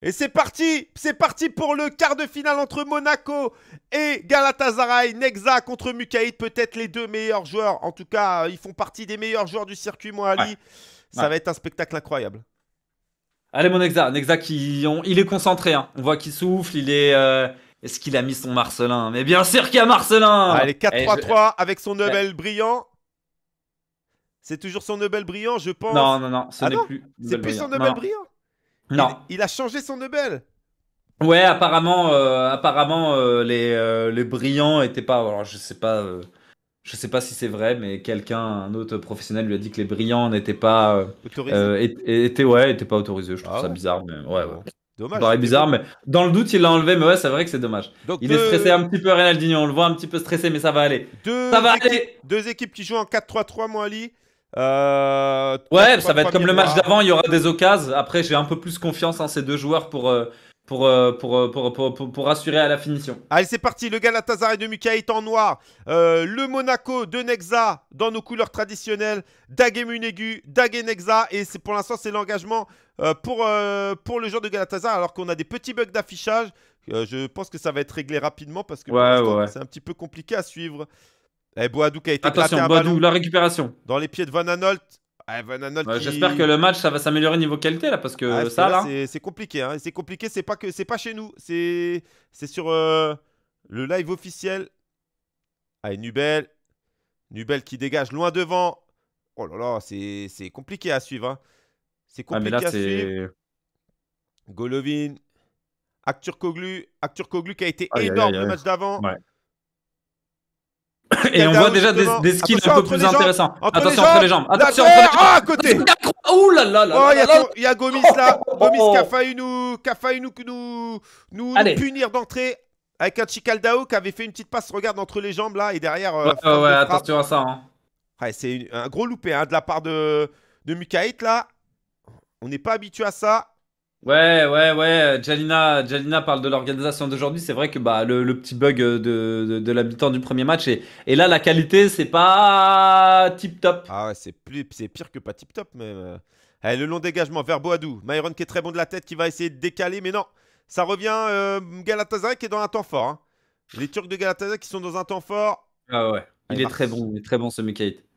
Et c'est parti C'est parti pour le quart de finale entre Monaco et Galatasaray. Nexa contre Mukaït, peut-être les deux meilleurs joueurs. En tout cas, ils font partie des meilleurs joueurs du circuit, moi, Ali. Ça va être un spectacle incroyable. Allez, mon Nexa. Nexa, qui, il est concentré. Hein. On voit qu'il souffle. Il est. Euh, est-ce qu'il a mis son Marcelin? Mais bien sûr qu'il y a Marcelin Allez, 4-3-3 avec son Nobel brillant. C'est toujours son Nobel brillant, je pense. Non, non, non, ce ah n'est plus. C'est plus son Nobel brillant? Non. Il, a changé son Nobel Ouais, apparemment, euh, apparemment euh, les, euh, les brillants étaient pas. Alors, je sais pas. Je sais pas si c'est vrai, mais quelqu'un, un autre professionnel, lui a dit que les brillants n'étaient pas autorisés. étaient, ouais, étaient pas autorisés. Je trouve ah ça bizarre, mais ouais, ouais. Dommage. Ça bizarre, mais dans le doute, il l'a enlevé, mais ouais, c'est vrai que c'est dommage. il est stressé un petit peu, Ronaldinho. On le voit un petit peu stressé, mais ça va aller. Deux ça va équipes, aller. Deux équipes qui jouent en 4-3-3, moi, Ali. Euh, ouais, ça va être comme le match d'avant, il y aura des occasions. Après, j'ai un peu plus confiance en ces deux joueurs pour, euh, euh, pour, pour, pour, pour, pour, assurer à la finition. Allez, c'est parti. Le Galatasaray de Mukaït en noir. le Monaco de Nexa dans nos couleurs traditionnelles. Dagé Munegu, Dagé Nexa. Et pour l'instant, c'est l'engagement pour, pour le joueur de Galatasaray. Alors qu'on a des petits bugs d'affichage. je pense que ça va être réglé rapidement parce que c'est un petit peu compliqué à suivre. Eh, Boadou qui a été Attention, Boadou, la récupération. Dans les pieds de Van Anolt. J'espère que le match, ça va s'améliorer niveau qualité, là, parce que ça, là... C'est compliqué, hein. C'est compliqué, c'est pas, que... pas chez nous. C'est sur euh, le live officiel. Allez, Nubel. Nubel qui dégage loin devant. Oh là là, c'est compliqué à suivre. Hein. C'est compliqué à suivre. Golovin. Actur Koglu. Actur Koglu qui a été énorme le match d'avant. Ouais. Et on voit déjà des, skills un peu plus intéressants. Attention entre les jambes. Attention entre les jambes. Ah, à côté. Ouh là là là. Oh, il y, a Gomis là. Gomis qui a failli nous, qui a failli nous, nous, nous, punir d'entrée avec un Chicaldao qui avait fait une petite passe, regarde, entre les jambes là et derrière. Euh, ouais, attention à ça. Hein. c'est un gros loupé hein, de la part de, de Mukaït là. On n'est pas habitué à ça. Ouais, ouais, ouais. Jalina, Jalina parle de l'organisation d'aujourd'hui. C'est vrai que bah, le, petit bug de, de, de l'habitant du premier match. Et, et là, la qualité, c'est pas tip top. Ah ouais, c'est, c'est pire que pas tip top. Mais euh, le long dégagement vers Boadou. Myron qui est très bon de la tête, qui va essayer de décaler. Mais non, ça revient. Euh, Galatasaray qui est dans un temps fort. Hein. Les Turcs de Galatasaray qui sont dans un temps fort. Ah ouais. Il est très bon, il est très bon ce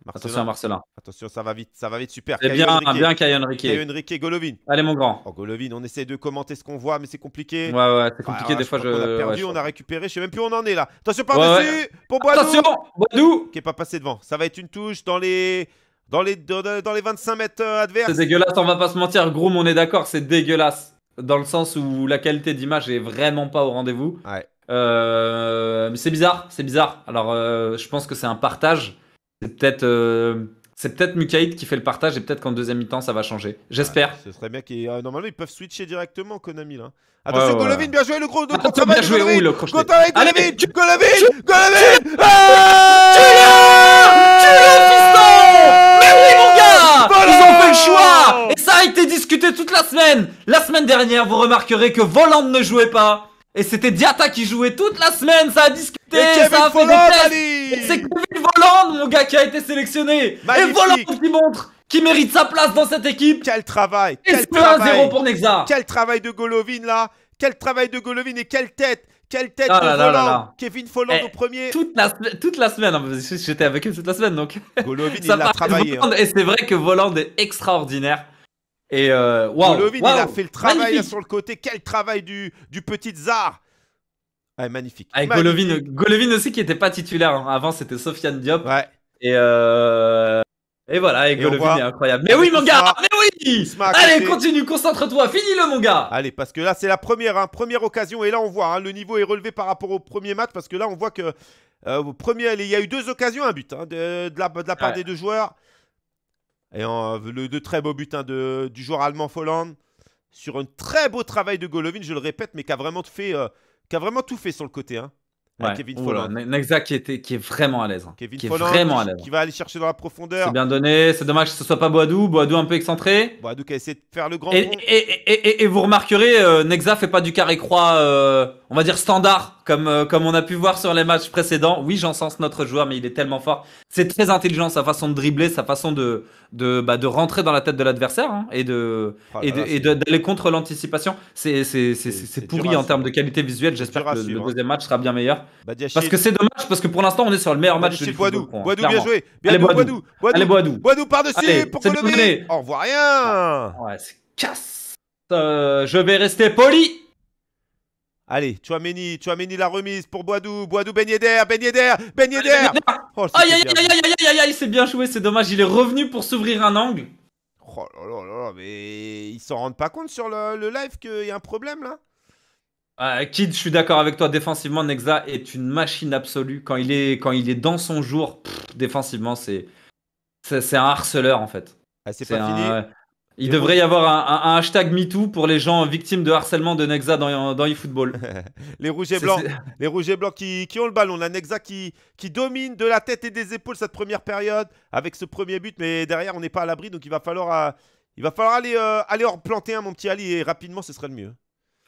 Attention à Marcelin. Attention, ça va vite, ça va vite, super. C'est bien, bien Kayon Riquet. Kayon Riquet, Golovin. Allez mon grand. Oh, Golovin, on essaie de commenter ce qu'on voit, mais c'est compliqué. Ouais, ouais, c'est compliqué des fois. Je... On a perdu, on a récupéré, je sais même plus où on en est là. Attention par-dessus pour Boadou. Attention, Boadou. Qui est pas passé devant. Ça va être une touche dans les. Dans les, dans les 25 mètres euh, adverses. C'est dégueulasse, on va pas se mentir. Groom, on est d'accord, c'est dégueulasse. Dans le sens où la qualité d'image est vraiment pas au rendez-vous. Ouais. Euh, c'est bizarre, c'est bizarre. Alors, euh, je pense que c'est un partage. C'est peut-être euh, c'est peut-être Mukaïd qui fait le partage et peut-être qu'en deuxième mi-temps ça va changer. J'espère. ce serait bien qu'ils normalement ils peuvent switcher directement Konami là. Attention Golovin, bien joué le gros de Attention, bien joué, oui, le crochet. Golovin, Golovin, Golovin, Golovin. Mais oui mon gars Ils ont fait le choix Et ça a été discuté toute la semaine. La semaine dernière, vous remarquerez que Voland ne jouait pas. Et c'était Diata qui jouait toute la semaine, ça a discuté, ça a fait des C'est Kevin Voland, mon gars, qui a été sélectionné. Et Voland qui montre qui mérite sa place dans cette équipe. Quel travail Quel travail pour Nexa. Quel travail de Golovin là Quel travail de Golovin et quelle tête quelle tête ah de Voland Kevin Folland eh, au premier toute la, toute la semaine, hein, j'étais avec eux toute la semaine donc. Golovin il a travaillé. Hein. Et c'est vrai que Voland est extraordinaire. Et euh, Golovin, il a fait le travail sur le côté. Quel travail du, du petit Tsar ah, magnifique. Avec Golovin, Golovin aussi qui n'était pas titulaire. Hein. Avant, c'était Sofiane Diop. Ouais. Et, euh... et voilà, et, Golovin est incroyable. Mais oui, mon gars Mais oui Allez, continue, concentre-toi. Finis-le, mon gars Allez, parce que là, c'est la première, hein, première occasion. Et là, on voit, hein, le niveau est relevé par rapport au premier match. Parce que là, on voit que euh, premier, il y a eu deux occasions, un but de, de, la, de, la, part des deux joueurs. Et en, le, de très beaux buts de, du joueur allemand Folland sur un très beau travail de Golovin, je le répète, mais qui a vraiment fait, euh, qui a vraiment tout fait sur le côté. Hein. Ouais. Kevin Folland. Nexa qui, était, qui est vraiment à l'aise. Hein. Kevin qui vraiment à l'aise. Qui va aller chercher dans la profondeur. C'est bien donné. C'est dommage que ce soit pas Boadou. Boadou un peu excentré. Boadou qui a essayé de faire le grand et, et, et, vous remarquerez, euh, Nexa fait pas du carré-croix, euh, on va dire standard, comme, euh, comme on a pu voir sur les matchs précédents. Oui, j'en sens notre joueur, mais il est tellement fort. C'est très intelligent sa façon de dribbler, sa façon de, de, bah, de rentrer dans la tête de l'adversaire hein, et de oh et d'aller contre l'anticipation. C'est pourri en termes de qualité visuelle. J'espère que le, deuxième match sera bien meilleur. Parce que c'est dommage, parce que pour l'instant, on est sur le meilleur match de Boadou. Boadou, bien joué. Bien Allez, Boadou. Allez, Boadou. Boadou par-dessus pour Colombie. On voit rien. Ouais, c'est casse. Euh, je vais rester poli. Allez, Chouameni, Chouameni la remise pour Boadou, Boadou Ben Yedder, Ben Yedder, Ben Yedder. Oh, Aïe aïe aïe aïe aïe aïe aïe, c'est bien joué, c'est dommage, il est revenu pour s'ouvrir un angle. Oh là là là, mais ils s'en rendent pas compte sur le, live qu'il y a un problème là. Euh, Kid, je suis d'accord avec toi, défensivement, Nexa est une machine absolue. Quand il est, quand il est dans son jour, défensivement, c'est c'est un harceleur en fait. Ah, c'est pas fini il devrait y avoir un, hashtag MeToo pour les gens victimes de harcèlement de Nexa dans, dans eFootball. les rouges et blancs, les rouges et blancs qui, qui, ont le ballon. La Nexa qui, qui domine de la tête et des épaules cette première période avec ce premier but. Mais derrière, on n'est pas à l'abri. Donc il va falloir, euh, il va falloir aller, euh, aller en planter un, mon petit Ali. Et rapidement, ce serait le mieux.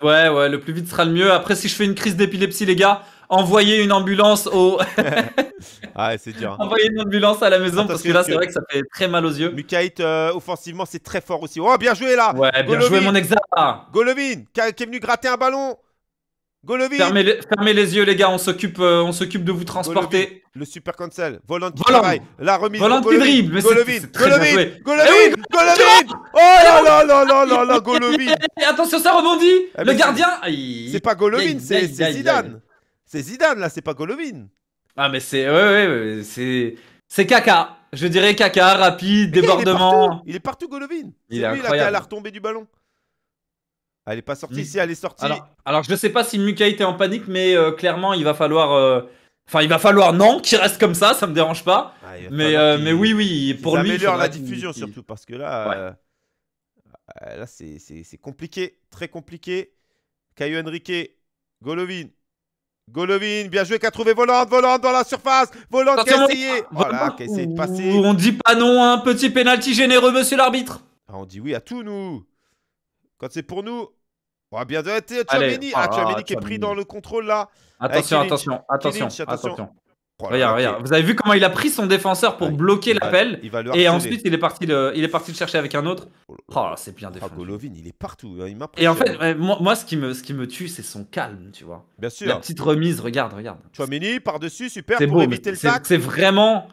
Ouais, ouais, le plus vite sera le mieux. Après, si je fais une crise d'épilepsie, les gars, envoyez une ambulance au. ah, c'est dur. Hein. Envoyez une ambulance à la maison parce que là, c'est vrai que ça fait très mal aux yeux. Mukait, euh, offensivement, c'est très fort aussi. Oh, bien joué là Ouais, bien joué, mon exa Golovin, qui, est venu gratter un ballon. Golovin fermez les, yeux, les gars, on s'occupe euh, on s'occupe de vous transporter. le super cancel. Volant qui travaille. La remise. Volant qui dribble. Golovin. Golovin. Golovin. Golovin. Oh là là là là là là, Golovin. Attention, ça rebondit. Eh, le gardien. C'est pas Golovin, c'est Zidane. C'est Zidane là, c'est pas Golovin. Ah mais c'est ouais ouais, c'est c'est caca. Je dirais caca, rapide, débordement. Il est partout, Golovin. C'est lui là qui a la retombée du ballon. Elle est pas sortie ici, elle est sortie. Alors, je ne sais pas si Muka était en panique, mais euh, clairement il va falloir. Euh, enfin, il va falloir non, qu'il reste comme ça, ça me dérange pas. Ah, mais, euh, mais oui, oui, pour lui. améliore la diffusion surtout parce que là, là c'est compliqué, très compliqué. Caio Henrique, Golovin, Golovin, bien joué, qui a trouvé Volante, Volante dans la surface, Volante qui a essayé. Voilà, qui a essayé de passer. On dit pas non un petit pénalty généreux, monsieur l'arbitre. Ah, on dit oui à tout, nous. Quand c'est pour nous. On va bien être Chouameni. Ah, Chouameni qui est pris dans le contrôle là. Attention, attention, attention, attention. Regarde, regarde. Vous avez vu comment il a pris son défenseur pour bloquer l'appel et ensuite il est parti le, il est parti le chercher avec un autre. Oh, oh c'est bien défendu. Golovin, il est partout. Hein, il et en fait, moi, ce qui me, ce qui me tue, c'est son calme, tu vois. Bien sûr. La petite remise, regarde, regarde. Chouameni par dessus, super pour beau, éviter le sac. C'est vraiment,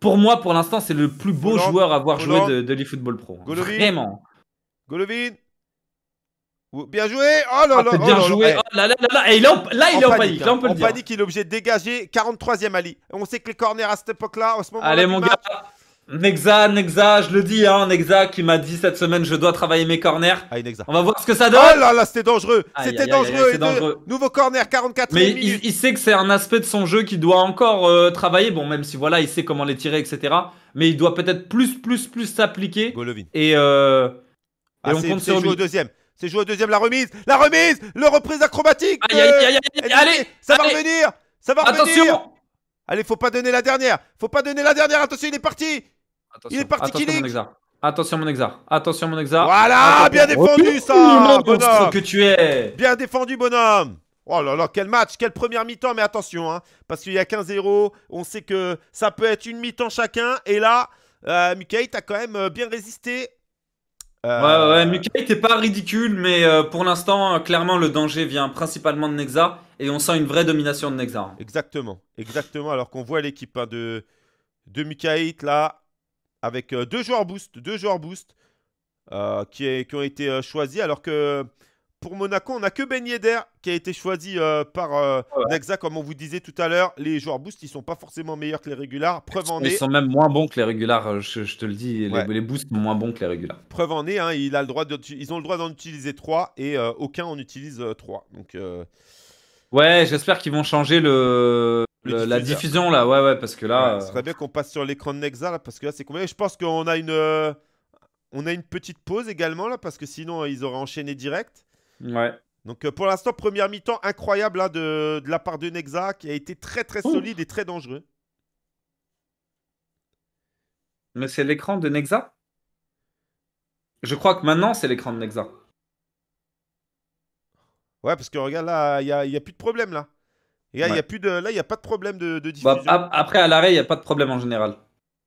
pour moi, pour l'instant, c'est le plus beau joueur à avoir joué de, de l'eFootball Pro. Golovin. Vraiment. Golovin. Bien joué Oh là ah, là, bien oh joué. Oh là il est en panique. Là, on peut en panique, il est obligé de dégager. 43e Ali. On sait que les corners à cette époque-là, en ce moment Allez, mon gars. Nexa, Nexa, je le dis, hein, Nexa qui m'a dit cette semaine je dois travailler mes corners. Allez, Nexa. On va voir ce que ça donne. Oh là là, c'était dangereux. C'était dangereux. dangereux. Nouveau corner, 44 Mais il, sait que c'est un aspect de son jeu qu'il doit encore euh, travailler. Bon, même si voilà, il sait comment les tirer, etc. Mais il doit peut-être plus, plus, plus s'appliquer. Golovin. Et, euh, et ah, on compte sur lui. au deuxième. C'est joué au deuxième, la remise, la remise, le reprise acrobatique. Aïe, aïe, aïe, aïe, allez, ça va revenir, ça va Attention. revenir. Allez, faut pas donner la dernière, faut pas donner la dernière. Attention, il est parti. il est parti, Attention, mon exa. Attention, mon exa. Attention, mon exa. Voilà, bien défendu, ça, bonhomme. que tu es. Bien défendu, bonhomme. Oh là là, quel match, quelle première mi-temps, mais attention, hein, parce qu'il y a 15-0, on sait que ça peut être une mi-temps chacun, et là, euh, a quand même euh, bien résisté. Euh... Ouais, ouais, Mukai pas ridicule, mais euh, pour l'instant, euh, clairement, le danger vient principalement de Nexa et on sent une vraie domination de Nexa. Exactement, exactement. Alors qu'on voit l'équipe hein, de, de là, avec euh, deux joueurs boost, deux joueurs boost qui, qui, ont été choisis, alors que pour Monaco, on n'a que Ben Yedder qui a été choisi euh, par euh, Nexa, comme on vous disait tout à l'heure. Les joueurs boost, ils sont pas forcément meilleurs que les régulars. Preuve en est. Ils sont même moins bons que les régulars, euh, je, te le dis. Les, boosts sont moins bons que les régulars. Preuve en est, hein, il a le droit ils ont le droit d'en utiliser 3 et aucun en utilise 3. Donc, Ouais, j'espère qu'ils vont changer le, la diffusion là. Ouais, ouais, parce que là. ce serait bien qu'on passe sur l'écran de Nexa là, parce que là, c'est combien Je pense qu'on a une. On a une petite pause également là, parce que sinon ils auraient enchaîné direct. Ouais. Donc euh, pour l'instant, première mi-temps incroyable là, de, de la part de Nexa qui a été très très Ouh. solide et très dangereux. Mais c'est l'écran de Nexa? Je crois que maintenant c'est l'écran de Nexa. Ouais, parce que regarde là, il n'y a, il y a plus de problème là. Là, il y a plus de, là, il n'y a pas de problème de, de Bah, diffusion. après, à l'arrêt, il n'y a pas de problème en général.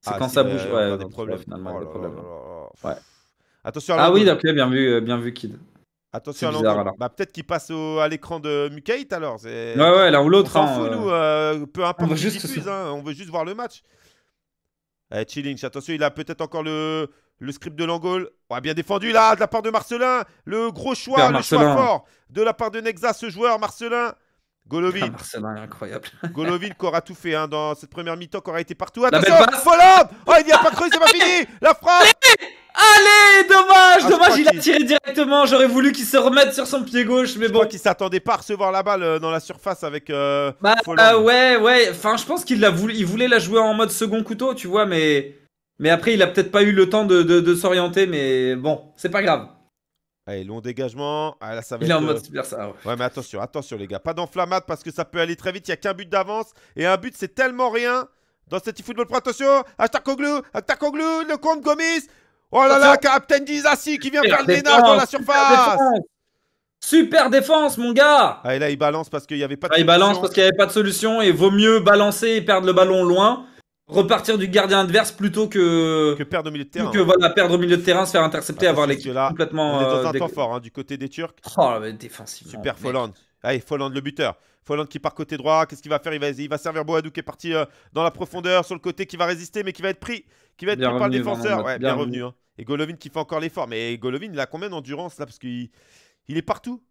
C'est Ah, quand si, ça bouge. y Ouais, des problèmes. ouais, finalement, il y a Oh des problèmes. là là là. Ouais. Attention à Ah oui, ok, bien vu, euh, bien vu, Kid. Attention à l'angle. Bah, peut-être qu'il passe au- à l'écran de Mukait alors. Ouais, ouais, l'un ou On l'autre. s'en hein, fout, euh. nous, euh, peu importe veut qui juste diffuse, hein, on veut juste voir le match. Allez, Chillinch, attention, il a peut-être encore le, le script de Langol. Ouais, bien défendu là, de la part de Marcelin. Le gros choix, Super le choix Marcelin. fort de la part de Nexa, ce joueur, Marcelin. Ah, Golovin, Marcelin est incroyable. Golovin qui aura tout fait hein, dans cette première mi-temps, qui aura été partout. belle Attention. Folland Oh, il n'y a pas cru, c'est pas fini La frappe Allez, dommage, Ah, dommage, il a tiré directement. J'aurais voulu qu'il se remette sur son pied gauche, mais Je bon. crois qu'il s'attendait pas à recevoir la balle euh, dans la surface avec euh, Bah euh, ouais, ouais. Enfin, je pense qu'il l'a voulu, il voulait la jouer en mode second couteau, tu vois, mais mais après, il a peut-être pas eu le temps de, de- de s'orienter, mais bon, c'est pas grave. Allez, long dégagement. Ah, là, ça va Il est en euh, mode super ça. ouais. Ouais, mais attention, attention, les gars. Pas d'enflammade parce que ça peut aller très vite. Il n'y a qu'un but d'avance. Et un but, c'est tellement rien dans cet e-football. Attention, Ashtakoglu, Ashtakoglu, le compte Gomis. Oh là là, Captain Dizassi qui vient faire le ménage dans la surface. Super défense, mon gars. Ah, et là, il balance parce qu'il n'y avait pas de Ah, il balance solution. parce qu'il n'y avait pas de solution et vaut mieux balancer et perdre le ballon loin, repartir du gardien adverse plutôt que, que perdre au milieu de terrain. que voilà, perdre au milieu de terrain, se faire intercepter, Attention, avoir l'équipe complètement. On est dans euh, un temps fort hein, du côté des Turcs. Oh, mais défensivement. Super. Folland. Allez, Folland le buteur. Folland qui part côté droit. Qu'est-ce qu'il va faire? Il va, il va servir Boadou qui est parti euh, dans la profondeur sur le côté qui va résister mais qui va être pris, qui va être Bien pris par le défenseur. vraiment, Ouais, bien bien revenu. hein. Et Golovin qui fait encore l'effort. Mais Golovin, il a combien d'endurance là? Parce qu'il il est partout.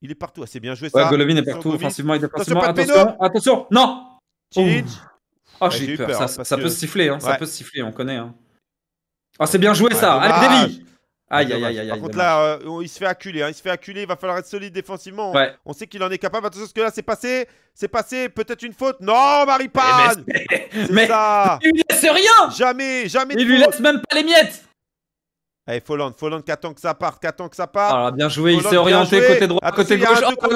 Il est partout. Ah, c'est bien joué Ouais, ça. Golovin est partout, offensivement et défensivement. Attention, attention, non Cilic. Oh, Ouais, j'ai j'ai eu eu peur, peur, ça, parce ça que- peut se siffler, hein, ça Ouais. peut siffler, on connaît. Hein. Ah, c'est bien joué Ouais, ça Allez, dommage. Davy Aïe, aïe, aïe, aïe. Par contre, dommage. là, euh, il se fait acculer. hein, Il se fait acculer. Il va falloir être solide défensivement. On- Ouais. On sait qu'il en est capable. Attention, ce que là, c'est passé. C'est passé. Peut-être une faute. Non, Maripane Eh, mais C'est mais- ça Il lui laisse rien Jamais, jamais Il lui faute. laisse même pas les miettes Allez, Folland, Folland qui attend que ça parte, qui attend que ça parte. Alors, bien joué, il Folland, s'est orienté côté droit, côté gauche. Oh.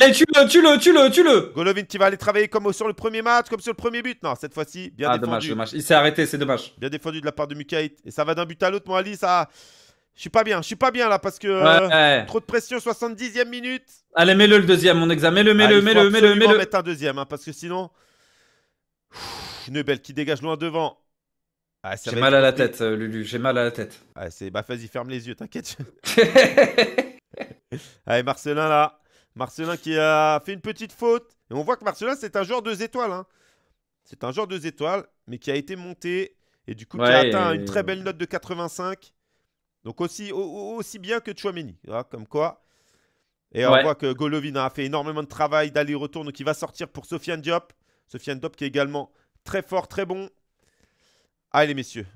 Allez, tue-le, tue-le, tue-le, tue-le Golovin qui va aller travailler comme sur le premier match, comme sur le premier but. Non, cette fois-ci, bien Ah, défendu. dommage, dommage. Il s'est arrêté, c'est dommage. Bien défendu de la part de Mukait. Et ça va d'un but à l'autre, moi, Ali, ça. Je suis pas bien, je suis pas bien là parce que Ouais, euh, ouais. trop de pression, 70e minute. Allez, mets-le le deuxième, mon examen. Mets-le, Ah, mets-le, faut mets-le, mets-le, mets-le. mettre un deuxième hein, parce que sinon. Pff, Nebel qui dégage loin devant. Ah, J'ai mal à la tête, euh, Lulu, j'ai mal à la tête. Ah, c'est... Bah, vas-y, ferme les yeux, t'inquiète. Allez, Marcelin là. Marcelin qui a fait une petite faute. Et on voit que Marcelin, c'est un joueur deux étoiles. hein. C'est un joueur deux étoiles, mais qui a été monté et du coup qui a atteint et- une très belle note de 85. Donc aussi, au- au- aussi bien que Chouameni. Voilà, comme quoi. Et on voit que Golovin a fait énormément de travail d'aller-retour. Donc il va sortir pour Sofiane Diop. Sofiane Diop qui est également très fort, très bon. Allez, messieurs.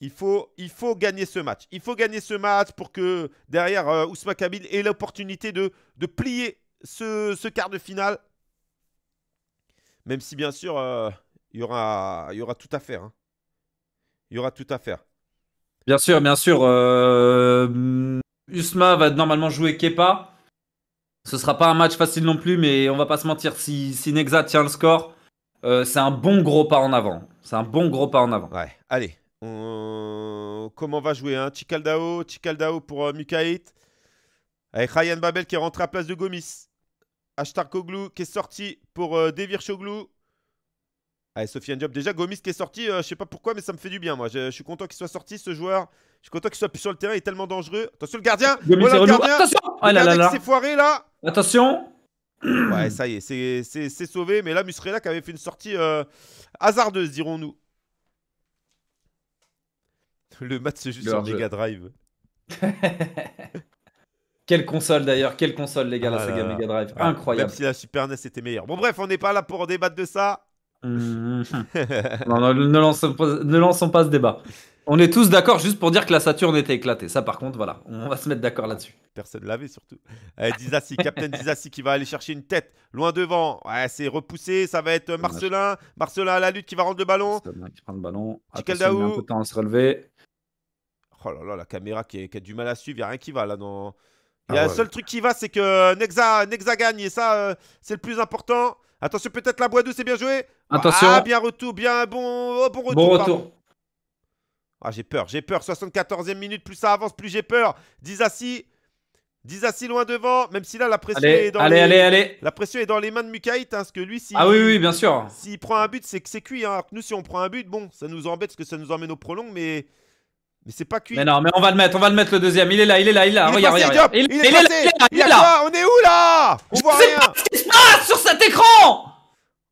Il faut, il faut gagner ce match. Il faut gagner ce match pour que derrière euh, Ousmane Kabil ait l'opportunité de, de plier ce, ce quart de finale. Même si, bien sûr, euh, il, y aura, il y aura tout à faire. hein. Il y aura tout à faire. Bien sûr, bien sûr. euh, Usma va normalement jouer Kepa. Ce sera pas un match facile non plus, mais on va pas se mentir. Si, Nexa tient le score, euh, c'est un bon gros pas en avant. C'est un bon gros pas en avant. Ouais, allez. Comment on va jouer hein? Chikaldao, Chikaldao pour euh, Mukait. Avec Ryan Babel qui est rentré à place de Gomis. Ashtar Koglu qui est sorti pour euh, Devir Choglu. Allez, Sofiane Diop. Déjà, Gomis qui est sorti, euh, je sais pas pourquoi, mais ça me fait du bien. Moi, je, je suis content qu'il soit sorti, ce joueur. Je suis content qu'il soit plus sur le terrain, il est tellement dangereux. Attention, le gardien Gomis là, est le gardien Attention Le Ah là là gardien là foiré là Attention Ouais, ça y est, c'est- sauvé. Mais là, Musrella qui avait fait une sortie euh, hasardeuse, dirons-nous. Le match se joue sur. Mega Drive. Quelle console d'ailleurs, quelle console les gars, la Ah Sega. Mega Drive. Incroyable. Même si la Super NES était meilleure. Bon, bref, on n'est pas là pour débattre de ça. Mhm. non, non, ne, lançons pas, ne lançons pas ce débat. On est tous d'accord juste pour dire que la Saturne était éclatée. Ça, par contre, voilà, on va se mettre d'accord là-dessus. Personne l'avait surtout. Dizassi, Captain Dizassi qui va aller chercher une tête loin devant. Ouais, c'est repoussé. Ça va être euh. Marcelin. Marcelin à la lutte qui va rendre le ballon. Qui prend le ballon. Attention, il un peu de temps à se relever. Oh là là, la caméra qui, est- qui a du mal à suivre. Il n'y a rien qui va là dans, Il y a le seul truc qui va, c'est que Nexa, Nexa gagne et ça, euh, c'est le plus important. Attention, peut-être la boîte c'est bien joué. Attention. Ah, bien retour, bien bon, oh, bon retour. Bon pardon. retour. Ah, j'ai peur, j'ai peur. 74e minute, plus ça avance, plus j'ai peur. Dizassi, Dizassi loin devant, même si là, la pression est dans allez, les... allez, allez. La pression est dans les mains de Mukaït, hein, parce que lui, si... Ah oui, oui, bien sûr. S'il prend un but, c'est que c'est cuit. Hein. Alors que nous, si on prend un but, bon, ça nous embête parce que ça nous emmène au prolong, mais, mais c'est pas cuit. Mais non, mais on va le mettre, on va le mettre le deuxième. Il est là, il est là, il est là. il est regarde, passé, regarde. Diop Il, il est il est là, il est là, Il est là. On est où là? On Je voit rien passe sur cet écran.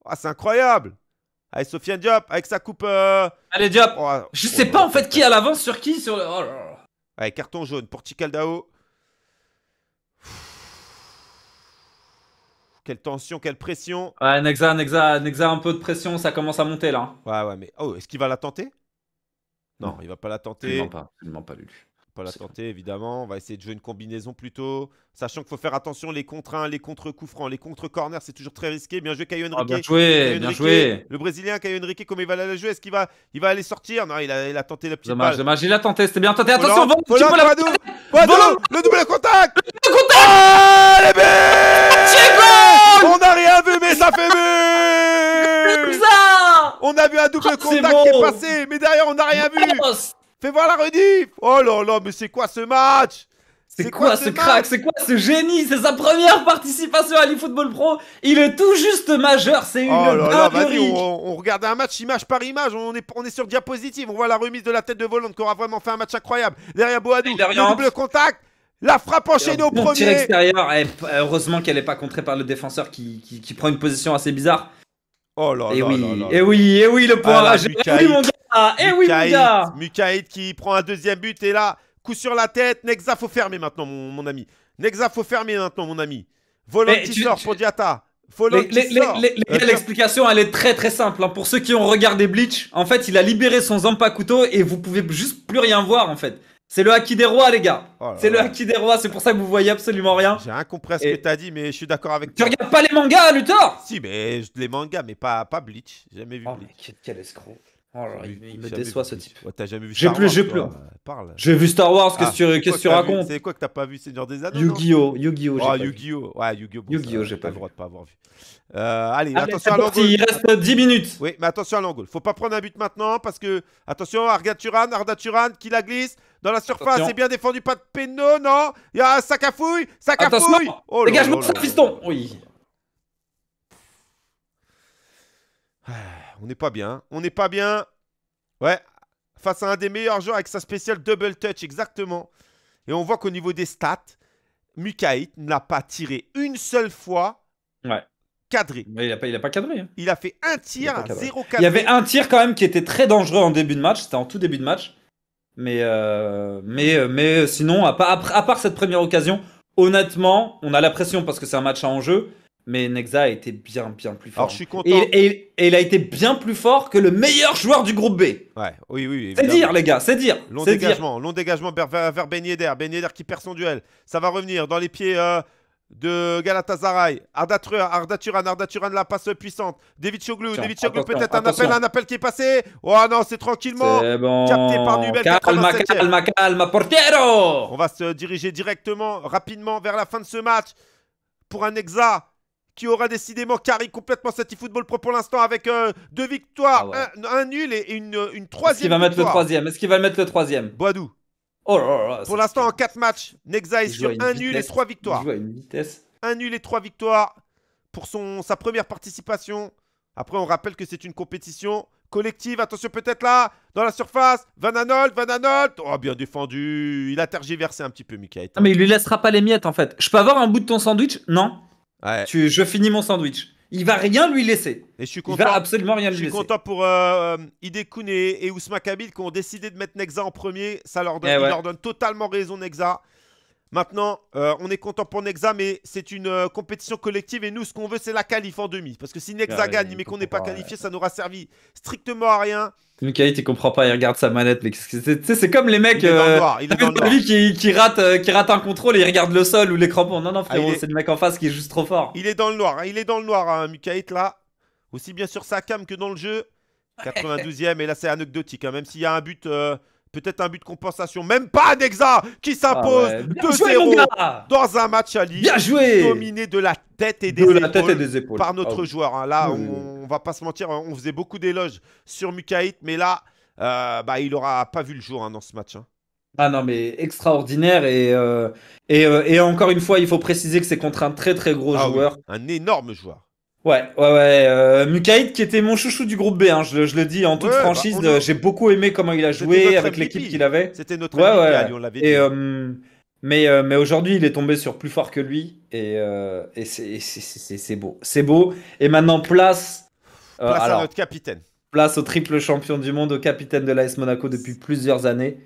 Ah, c'est incroyable Allez, Sofiane Diop, avec sa coupe... euh, Allez, Diop. oh, Je oh sais là pas en fait qui a l'avance sur qui sur le. Oh là là. Allez, carton jaune pour Ticaldao. Quelle tension, quelle pression. Ouais, Nexa, Nexa, Nexa, un peu de pression, ça commence à monter là. Ouais, ouais, mais... Oh, est-ce qu'il va la tenter? Non, Non. il va pas la tenter. Absolument pas, absolument pas Lulu. Pas la tenter, évidemment. On va essayer de jouer une combinaison plutôt. Sachant qu'il faut faire attention, les contre 1, les contre coups francs, les contre corners, c'est toujours très risqué. Bien joué, Caio Ah, Henrique. bien joué, Caio bien Henrique. joué. Le Brésilien, Caio Henrique, comment il va la jouer? Est-ce qu'il va, il va aller sortir? Non, il a, il a tenté la petite Dommage, balle. dommage, il a tenté, c'était bien tenté. Attention, tu volant, peux la le double contact Le contact Ah, les buts On n'a rien vu, mais ça fait but On a vu un double Ah, contact qui est passé, mais derrière, on n'a rien vu Fais voir la rediff Oh là là, mais c'est quoi ce match? C'est quoi ce crack? C'est quoi ce génie? C'est sa première participation à l'eFootball Pro. Il est tout juste majeur, c'est une Oh là là, on, on regarde un match image par image, on est, on est sur diapositive, on voit la remise de la tête de Volant qui aura vraiment fait un match incroyable. Derrière Boadou, le double contact, la frappe enchaînée au Bon tir premier. extérieur. Eh, heureusement qu'elle est pas contrée par le défenseur qui, qui, qui prend une position assez bizarre. Oh là et là oui, là là. et oui, et oui, le point Ah là, Mukaït. oui, mon gars. Eh oui. Mukaït qui prend un deuxième but et là, coup sur la tête. Nexa, faut fermer maintenant, mon, mon ami. Nexa, faut fermer maintenant, mon ami. Volant qui tu- sort tu- pour Diata. Les, les- les- les Euh, l'explication, elle est très très simple. hein. Pour ceux qui ont regardé Bleach, en fait, il a libéré son Zampa couteau et vous pouvez juste plus rien voir, en fait. C'est le haki des rois, les gars. oh C'est le haki des rois, c'est pour ça que vous voyez absolument rien. J'ai rien compris à ce Et- que t'as dit, mais je suis d'accord avec Tu toi. regardes pas les mangas, Luthor? Si, mais les mangas, mais pas, pas Bleach. J'ai jamais vu Oh, Bleach. mais quel escroc. Oh là il, me déçoit ce type. Ouais, T'as jamais vu Star plus- Wars, j'ai plus. Euh, Parle. J'ai vu Star Wars, Ah, qu'est-ce que tu- vu racontes C'est quoi que t'as pas vu Seigneur des Anneaux Yu-Gi-Oh! Yu-Gi-Oh! Oh, vu. Yu-Gi-Oh! Ouais, Yu-Gi-Oh! bon, Yu-Gi-Oh, j'ai pas le droit de pas avoir vu. Euh, allez, Allez, attention à l'angle. il reste 10 minutes. Oui, mais attention à l'angle. Faut pas prendre un but maintenant parce que. Attention, Arda Turan, Arda Turan qui la glisse dans la surface. C'est bien défendu, pas de péno, non? Il y a un sac à fouille Sac à fouille Dégage-moi fiston. Oui. On n'est pas bien. On n'est pas bien. Ouais. Face à un des meilleurs joueurs avec sa spéciale double touch, exactement. Et on voit qu'au niveau des stats, Mukaït n'a pas tiré une seule fois Ouais. cadré. Mais il a pas, il a pas cadré. hein. Il a fait un Il tir, cadré. zéro Il cadré. y avait un tir quand même qui était très dangereux en début de match. C'était en tout début de match. Mais, euh, mais, euh, mais sinon, à part, à part cette première occasion, honnêtement, on a la pression parce que c'est un match à enjeu. Mais Nexa a été bien, bien plus fort. Alors je suis content. Et, et- et il a été bien plus fort que le meilleur joueur du groupe B. Ouais, oui, oui. C'est dire, les gars, c'est dire. Long dire. dégagement, long dégagement vers, vers, Ben Yedder. Ben Yedder qui perd son duel. Ça va revenir dans les pieds euh, de Galatasaray. Arda Arda Turan, Arda Turan, la passe puissante. David Choglou, David Choglou, peut-être un appel, un appel qui est passé. Oh non, c'est tranquillement. Bon. Capté par Nubel, Calma, 87e. calma, calma, portiero On va se diriger directement, rapidement vers la fin de ce match pour un Exa qui aura décidément carré complètement cet eFootball Pro pour l'instant avec euh, deux victoires, Ah ouais. un, un nul et une, une Est-ce qu'il troisième va mettre le victoire. troisième? Est-ce qu'il va mettre le troisième? Boadou. Oh là là là, Pour l'instant, en 4 matchs, Nexa est sur un nul et vitesse. 3 Il victoires. joue à une vitesse. Un nul et 3 victoires pour son, sa première participation. Après, on rappelle que c'est une compétition collective. Attention, peut-être là, dans la surface. Van Anolt, Van Anolt. Oh, bien défendu. Il a tergiversé un petit peu, Mikael. Ah, mais il lui laissera pas les miettes en fait. Je peux avoir un bout de ton sandwich? Non. Ouais. Tu, je finis mon sandwich. Il va rien lui laisser. Et je suis Il content. va absolument rien Je lui suis laisser. content pour euh, Idekun et, et Ousma Kabil qui ont décidé de mettre Nexa en premier. Ça leur donne, Eh ouais. leur donne totalement raison, Nexa. Maintenant, euh, on est content pour Nexa, mais c'est une euh, compétition collective et nous, ce qu'on veut, c'est la qualif en demi. Parce que si Nexa Ah ouais, gagne, mais qu'on n'est pas, qualifié, ça n'aura servi strictement à rien. Mikaït, il comprend pas, il regarde sa manette. Mais qu'est-ce que c'est comme les mecs. Il est dans le euh, noir. Il est t'as dans vu le dans noir. lui qui, qui rate, euh, qui rate un contrôle et il regarde le sol ou les crampons. Non, non, frérot, Ah, est- c'est le mec en face qui est juste trop fort. Il est dans le noir. hein. Il est dans le noir, hein, Mikaït, là. Aussi bien sur sa cam que dans le jeu. 92e, et là, c'est anecdotique. hein. Même s'il y a un but euh, Peut-être un but de compensation. Même pas Nexa qui s'impose 2-0 dans un match à Lille. Bien joué Dominé de la tête et des, de épaules, la tête et des épaules par notre ah joueur. Hein. Là, on, va pas se mentir, on faisait beaucoup d'éloges sur Mukaït. Mais là, euh, bah, il aura pas vu le jour hein, dans ce match. Hein. Ah non, mais extraordinaire. Et, euh, et, euh, et, encore une fois, il faut préciser que c'est contre un très très gros ah joueur. un énorme joueur. Ouais, ouais, ouais. Euh, qui était mon chouchou du groupe B, hein, je, je, le dis en toute bah, franchise. J'ai beaucoup aimé comment il a joué avec l'équipe qu'il avait. C'était notre ouais, ouais. on l'avait. Euh, mais, euh, mais aujourd'hui, il est tombé sur plus fort que lui. Et, euh, et c'est beau. C'est beau. Et maintenant, place. place à notre capitaine. Place au triple champion du monde, au capitaine de l'AS Monaco depuis plusieurs années.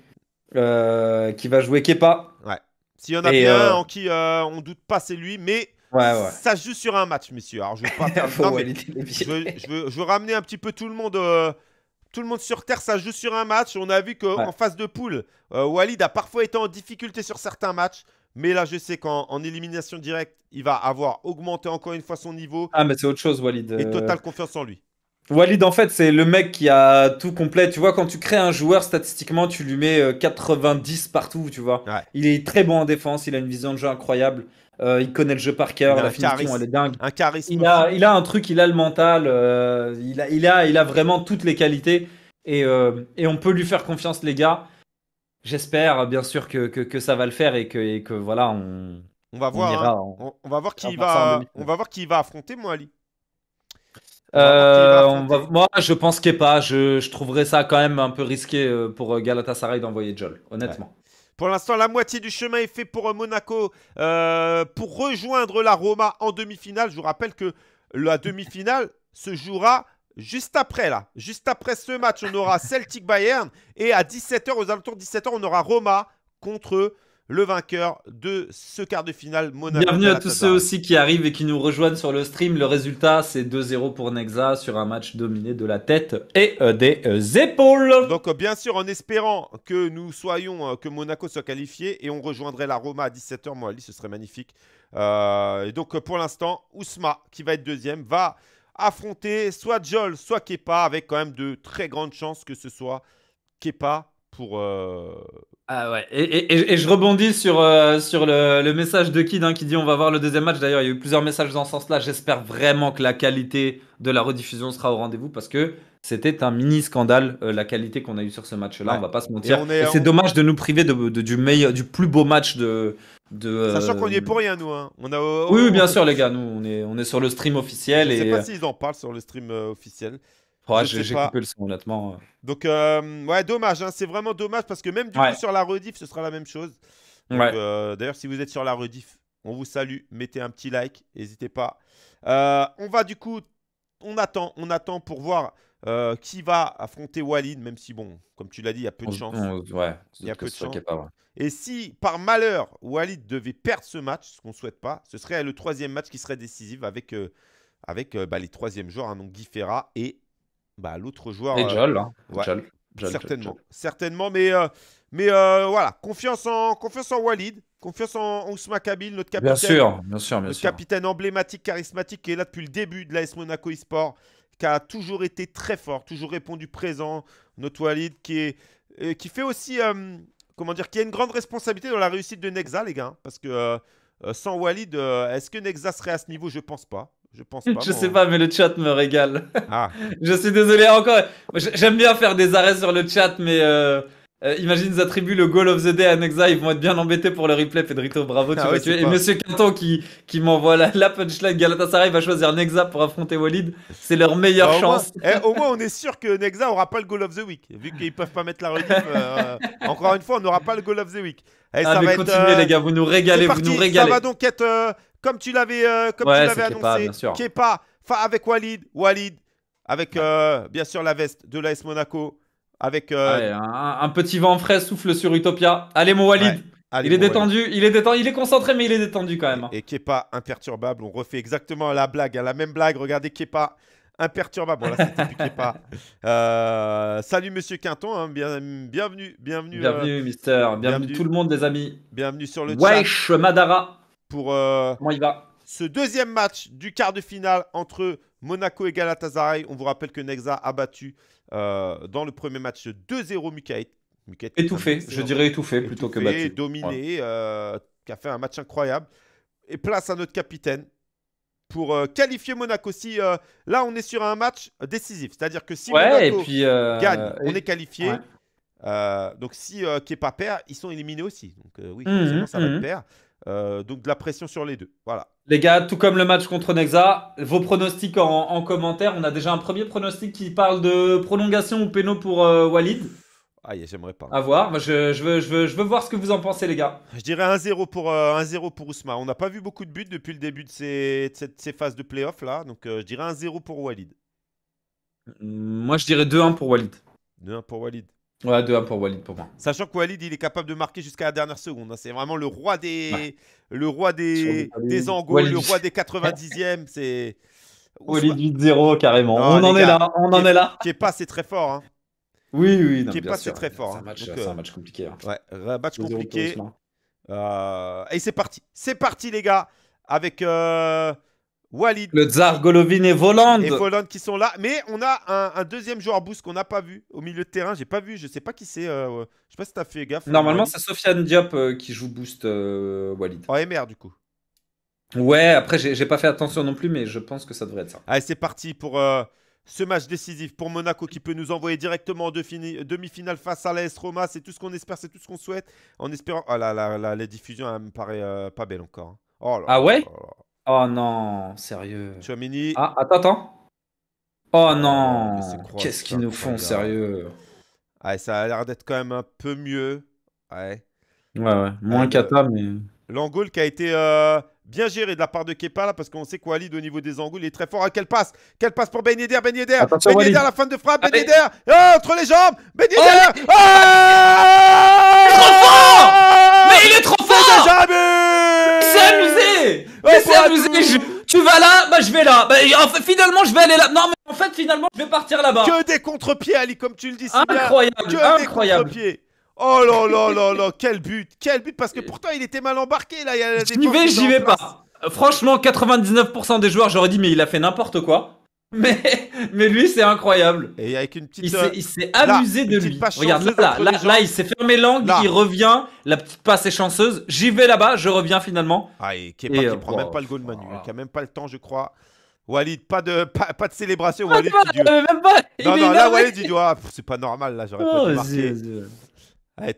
qui va jouer Kepa. Ouais. S'il y en a bien en qui on doute pas, c'est lui. Mais ça joue sur un match, messieurs. Alors, je veux pas je, veux, ramener un petit peu tout le monde. Euh, tout le monde sur Terre, ça joue sur un match. On a vu qu'en phase de poule, euh, Walid a parfois été en difficulté sur certains matchs. Mais là, je sais qu'en élimination directe, il va avoir augmenté encore une fois son niveau. Ah, mais c'est autre chose, Walid. Et totale confiance en lui. Walid, en fait, c'est le mec qui a tout complet. Tu vois, quand tu crées un joueur, statistiquement, tu lui mets 90 euh, partout, tu vois. Il est très bon en défense, il a une vision de jeu incroyable. Euh, il connaît le jeu par cœur, la finition, elle est dingue. Un charisme. Il a, il a un truc, il a le mental, euh, il, a, il, a, il a vraiment toutes les qualités. Et, euh, et on peut lui faire confiance, les gars. J'espère, bien sûr, que, que, ça va le faire et que, et que voilà, on. On va voir. Hein. on, va voir qui va. On va voir qui va affronter, moi, Ali. Moi, je pense qu'il pas. Je, je trouverais ça quand même un peu risqué pour Galatasaray d'envoyer Jol, honnêtement. Pour l'instant, la moitié du chemin est fait pour euh, Monaco euh, pour rejoindre la Roma en demi-finale. Je vous rappelle que la demi-finale se jouera juste après là. Juste après ce match, on aura Celtic Bayern et à 17h, aux alentours de 17h, on aura Roma contre le vainqueur de ce quart de finale Monaco. Bienvenue à tous ceux aussi qui arrivent et qui nous rejoignent sur le stream. Le résultat, c'est 2-0 pour Nexa sur un match dominé de la tête et euh, des euh, épaules. Donc, euh, bien sûr, en espérant que nous soyons, que Monaco soit qualifié et on rejoindrait la Roma à 17h, moi, Ali, ce serait magnifique. et donc, pour l'instant, Ousma, qui va être deuxième, va affronter soit Jol, soit Kepa, avec quand même de très grandes chances que ce soit Kepa pour, ah ouais, et, et, je rebondis sur, euh, sur le, message de Kid hein, qui dit on va voir le deuxième match. D'ailleurs, il y a eu plusieurs messages dans ce sens-là. J'espère vraiment que la qualité de la rediffusion sera au rendez-vous parce que c'était un mini scandale euh, la qualité qu'on a eu sur ce match-là. On va pas se mentir. Et, c'est dommage de nous priver de, du meilleur, du plus beau match de. de Sachant qu'on y est pour rien, nous. Hein. On a, oui, bien sûr, les gars. Nous, on est, on est sur le stream officiel. Je sais pas s'ils en parlent sur le stream euh, officiel. j'ai coupé le son, honnêtement. Donc, euh, ouais, dommage. Hein, c'est vraiment dommage parce que même du coup, sur la rediff, ce sera la même chose. Euh, d'ailleurs, si vous êtes sur la rediff, on vous salue. Mettez un petit like. N'hésitez pas. Euh, on va du coup, on attend, on attend pour voir qui va affronter Walid, même si, bon, comme tu l'as dit, il y a peu de chance. ouais, il y a peu de chance. Et si, par malheur, Walid devait perdre ce match, ce qu'on ne souhaite pas, ce serait le troisième match qui serait décisif avec, avec bah, les troisièmes joueurs, hein, donc Guy Ferra et bah, l'autre joueur. Et euh, Jol, hein. certainement, certainement, mais, euh, mais euh, voilà, confiance en, confiance en Walid, confiance en Ousmane Kabil, notre capitaine. Bien sûr, bien sûr, bien notre capitaine emblématique, charismatique, qui est là depuis le début de l'AS Monaco eSport, qui a toujours été très fort, toujours répondu présent. Notre Walid, qui, est, qui fait aussi, comment dire, qui a une grande responsabilité dans la réussite de Nexa, les gars, parce que sans Walid, est-ce que Nexa serait à ce niveau? Je pense pas. Je pense pas. Je sais pas, mais le chat me régale. Ah. je suis désolé encore. J'aime bien faire des arrêts sur le chat, mais euh, euh, imagine, ils attribuent le goal of the day à Nexa, ils vont être bien embêtés pour le replay. Pedrito, bravo, tu ah vas Et Monsieur Quinton qui, qui m'envoie la, la punchline Galatasaray va choisir Nexa pour affronter Walid. C'est leur meilleure bah, chance. Eh, au, moins, on est sûr que Nexa aura pas le goal of the week. Vu qu'ils peuvent pas mettre la rediff. Euh, encore une fois, on n'aura pas le goal of the week. Eh, ah, ça mais va continuez, les gars, vous nous régalez, vous nous régalez. Ça va donc être comme tu l'avais euh, annoncé, Kepa, Kepa avec Walid, Walid avec euh, bien sûr la veste de l'AS Monaco, avec euh, un, petit vent frais souffle sur Utopia. Allez mon Walid. il est détendu, il est détendu, il est concentré mais il est détendu quand même. Hein. Et, Kepa imperturbable, on refait exactement la blague, hein, la même blague. Regardez Kepa imperturbable. Bon là c'était plus Kepa. salut Monsieur Quinton, hein, bienvenue, bienvenue, bienvenue, Mister, bienvenue, tout le monde les amis. Bienvenue sur le chat. Wesh Madara pour euh, il va ce deuxième match du quart de finale entre Monaco et Galatasaray. On vous rappelle que Nexa a battu euh, dans le premier match 2-0 Mukaït. Étouffé, je dirais étouffé, plutôt que battu. Dominé, euh, qui a fait un match incroyable. Et place à notre capitaine pour euh, qualifier Monaco. Si euh, là, on est sur un match décisif, c'est-à-dire que si Monaco gagne, on est qualifié. donc si Kepa perd, ils sont éliminés aussi. Donc oui, mmh, ça va mmh. Perdre. donc de la pression sur les deux. Voilà. Les gars, tout comme le match contre Nexa, vos pronostics en, commentaire. On a déjà un premier pronostic qui parle de prolongation ou péno pour Walid. Aïe, j'aimerais pas. À voir. je, je, veux, je, veux, je veux voir ce que vous en pensez, les gars. Je dirais 1-0 pour, euh, pour Ousmane. On n'a pas vu beaucoup de buts depuis le début de ces, ces phases de playoff là. Donc euh, je dirais 1-0 pour Walid. Moi, je dirais 2-1 pour Walid. 2-1 pour Walid. Ouais, 2-1 pour Walid pour moi. Sachant que Walid, il est capable de marquer jusqu'à la dernière seconde. Hein. C'est vraiment le roi des, le roi des, des angles, le roi des 90e. C'est. Walid 8-0 carrément. on en est là. On en est là. Qui est pas, c'est très fort. Hein. Oui, oui. qui est passé très fort. C'est un, hein. match, compliqué. Hein. Ouais, un match compliqué. Euh, et c'est parti. C'est parti, les gars, avec euh, Walid. Le Tsar Golovin et Voland. Et Voland qui sont là. Mais on a un, deuxième joueur boost qu'on n'a pas vu au milieu de terrain. J'ai pas vu. Je sais pas qui c'est. Euh, je sais pas si t'as fait gaffe. Normalement, c'est Sofiane Diop qui joue boost Walid. En MR, du coup. Ouais, après, j'ai pas fait attention non plus, mais je pense que ça devrait être ça. Allez, c'est parti pour ce match décisif pour Monaco qui peut nous envoyer directement en demi-finale face à l'AS Roma. C'est tout ce qu'on espère, c'est tout ce qu'on souhaite. En espérant. Ah là, là, la diffusion, elle me paraît euh, pas belle encore. Hein. Oh ah ouais? Oh non, sérieux. Chouamini. Ah, attends, attends. Oh non Qu'est-ce qu'ils nous font, sérieux? Ouais, ça a l'air d'être quand même un peu mieux. Ouais. Ouais, ouais. Moins qu'Ata, mais. L'Angoul qui a été. Euh, Bien géré de la part de Kepa là, parce qu'on sait qu'Walid au niveau des angles, il est très fort. Ah, quelle passe Quelle passe pour Ben Yedder Ben Yedder Ben Yedder, la fin de frappe Ben Yedder oh, Entre les jambes Ben Yedder oh, oh Il est trop fort Mais il est trop fort Tu vas là Bah je vais là bah, en fait, Finalement je vais aller là Non mais en fait finalement je vais partir là-bas Que des contre-pieds Ali comme tu le dis Incroyable Que incroyable. des contre-pieds Oh là là là là, quel but, quel but, parce que pourtant il était mal embarqué là. J'y vais, j'y vais pas. Franchement, 99% des joueurs, j'aurais dit, mais il a fait n'importe quoi. Mais, mais lui, c'est incroyable. Et avec une petite. Il s'est amusé de lui. Regarde, là, là, là, il s'est fermé l'angle, il revient. La petite passe est chanceuse. J'y vais là-bas, je reviens finalement. Ah, et qui prend même pas le goal Manu, hein, qui a même pas le temps, je crois. Walid, pas de, pas, de célébration. Walid, pas, même pas. Non, non, là, Walid, il dit, ah, c'est pas normal, là, j'aurais pas pu oh, marquer. Allez,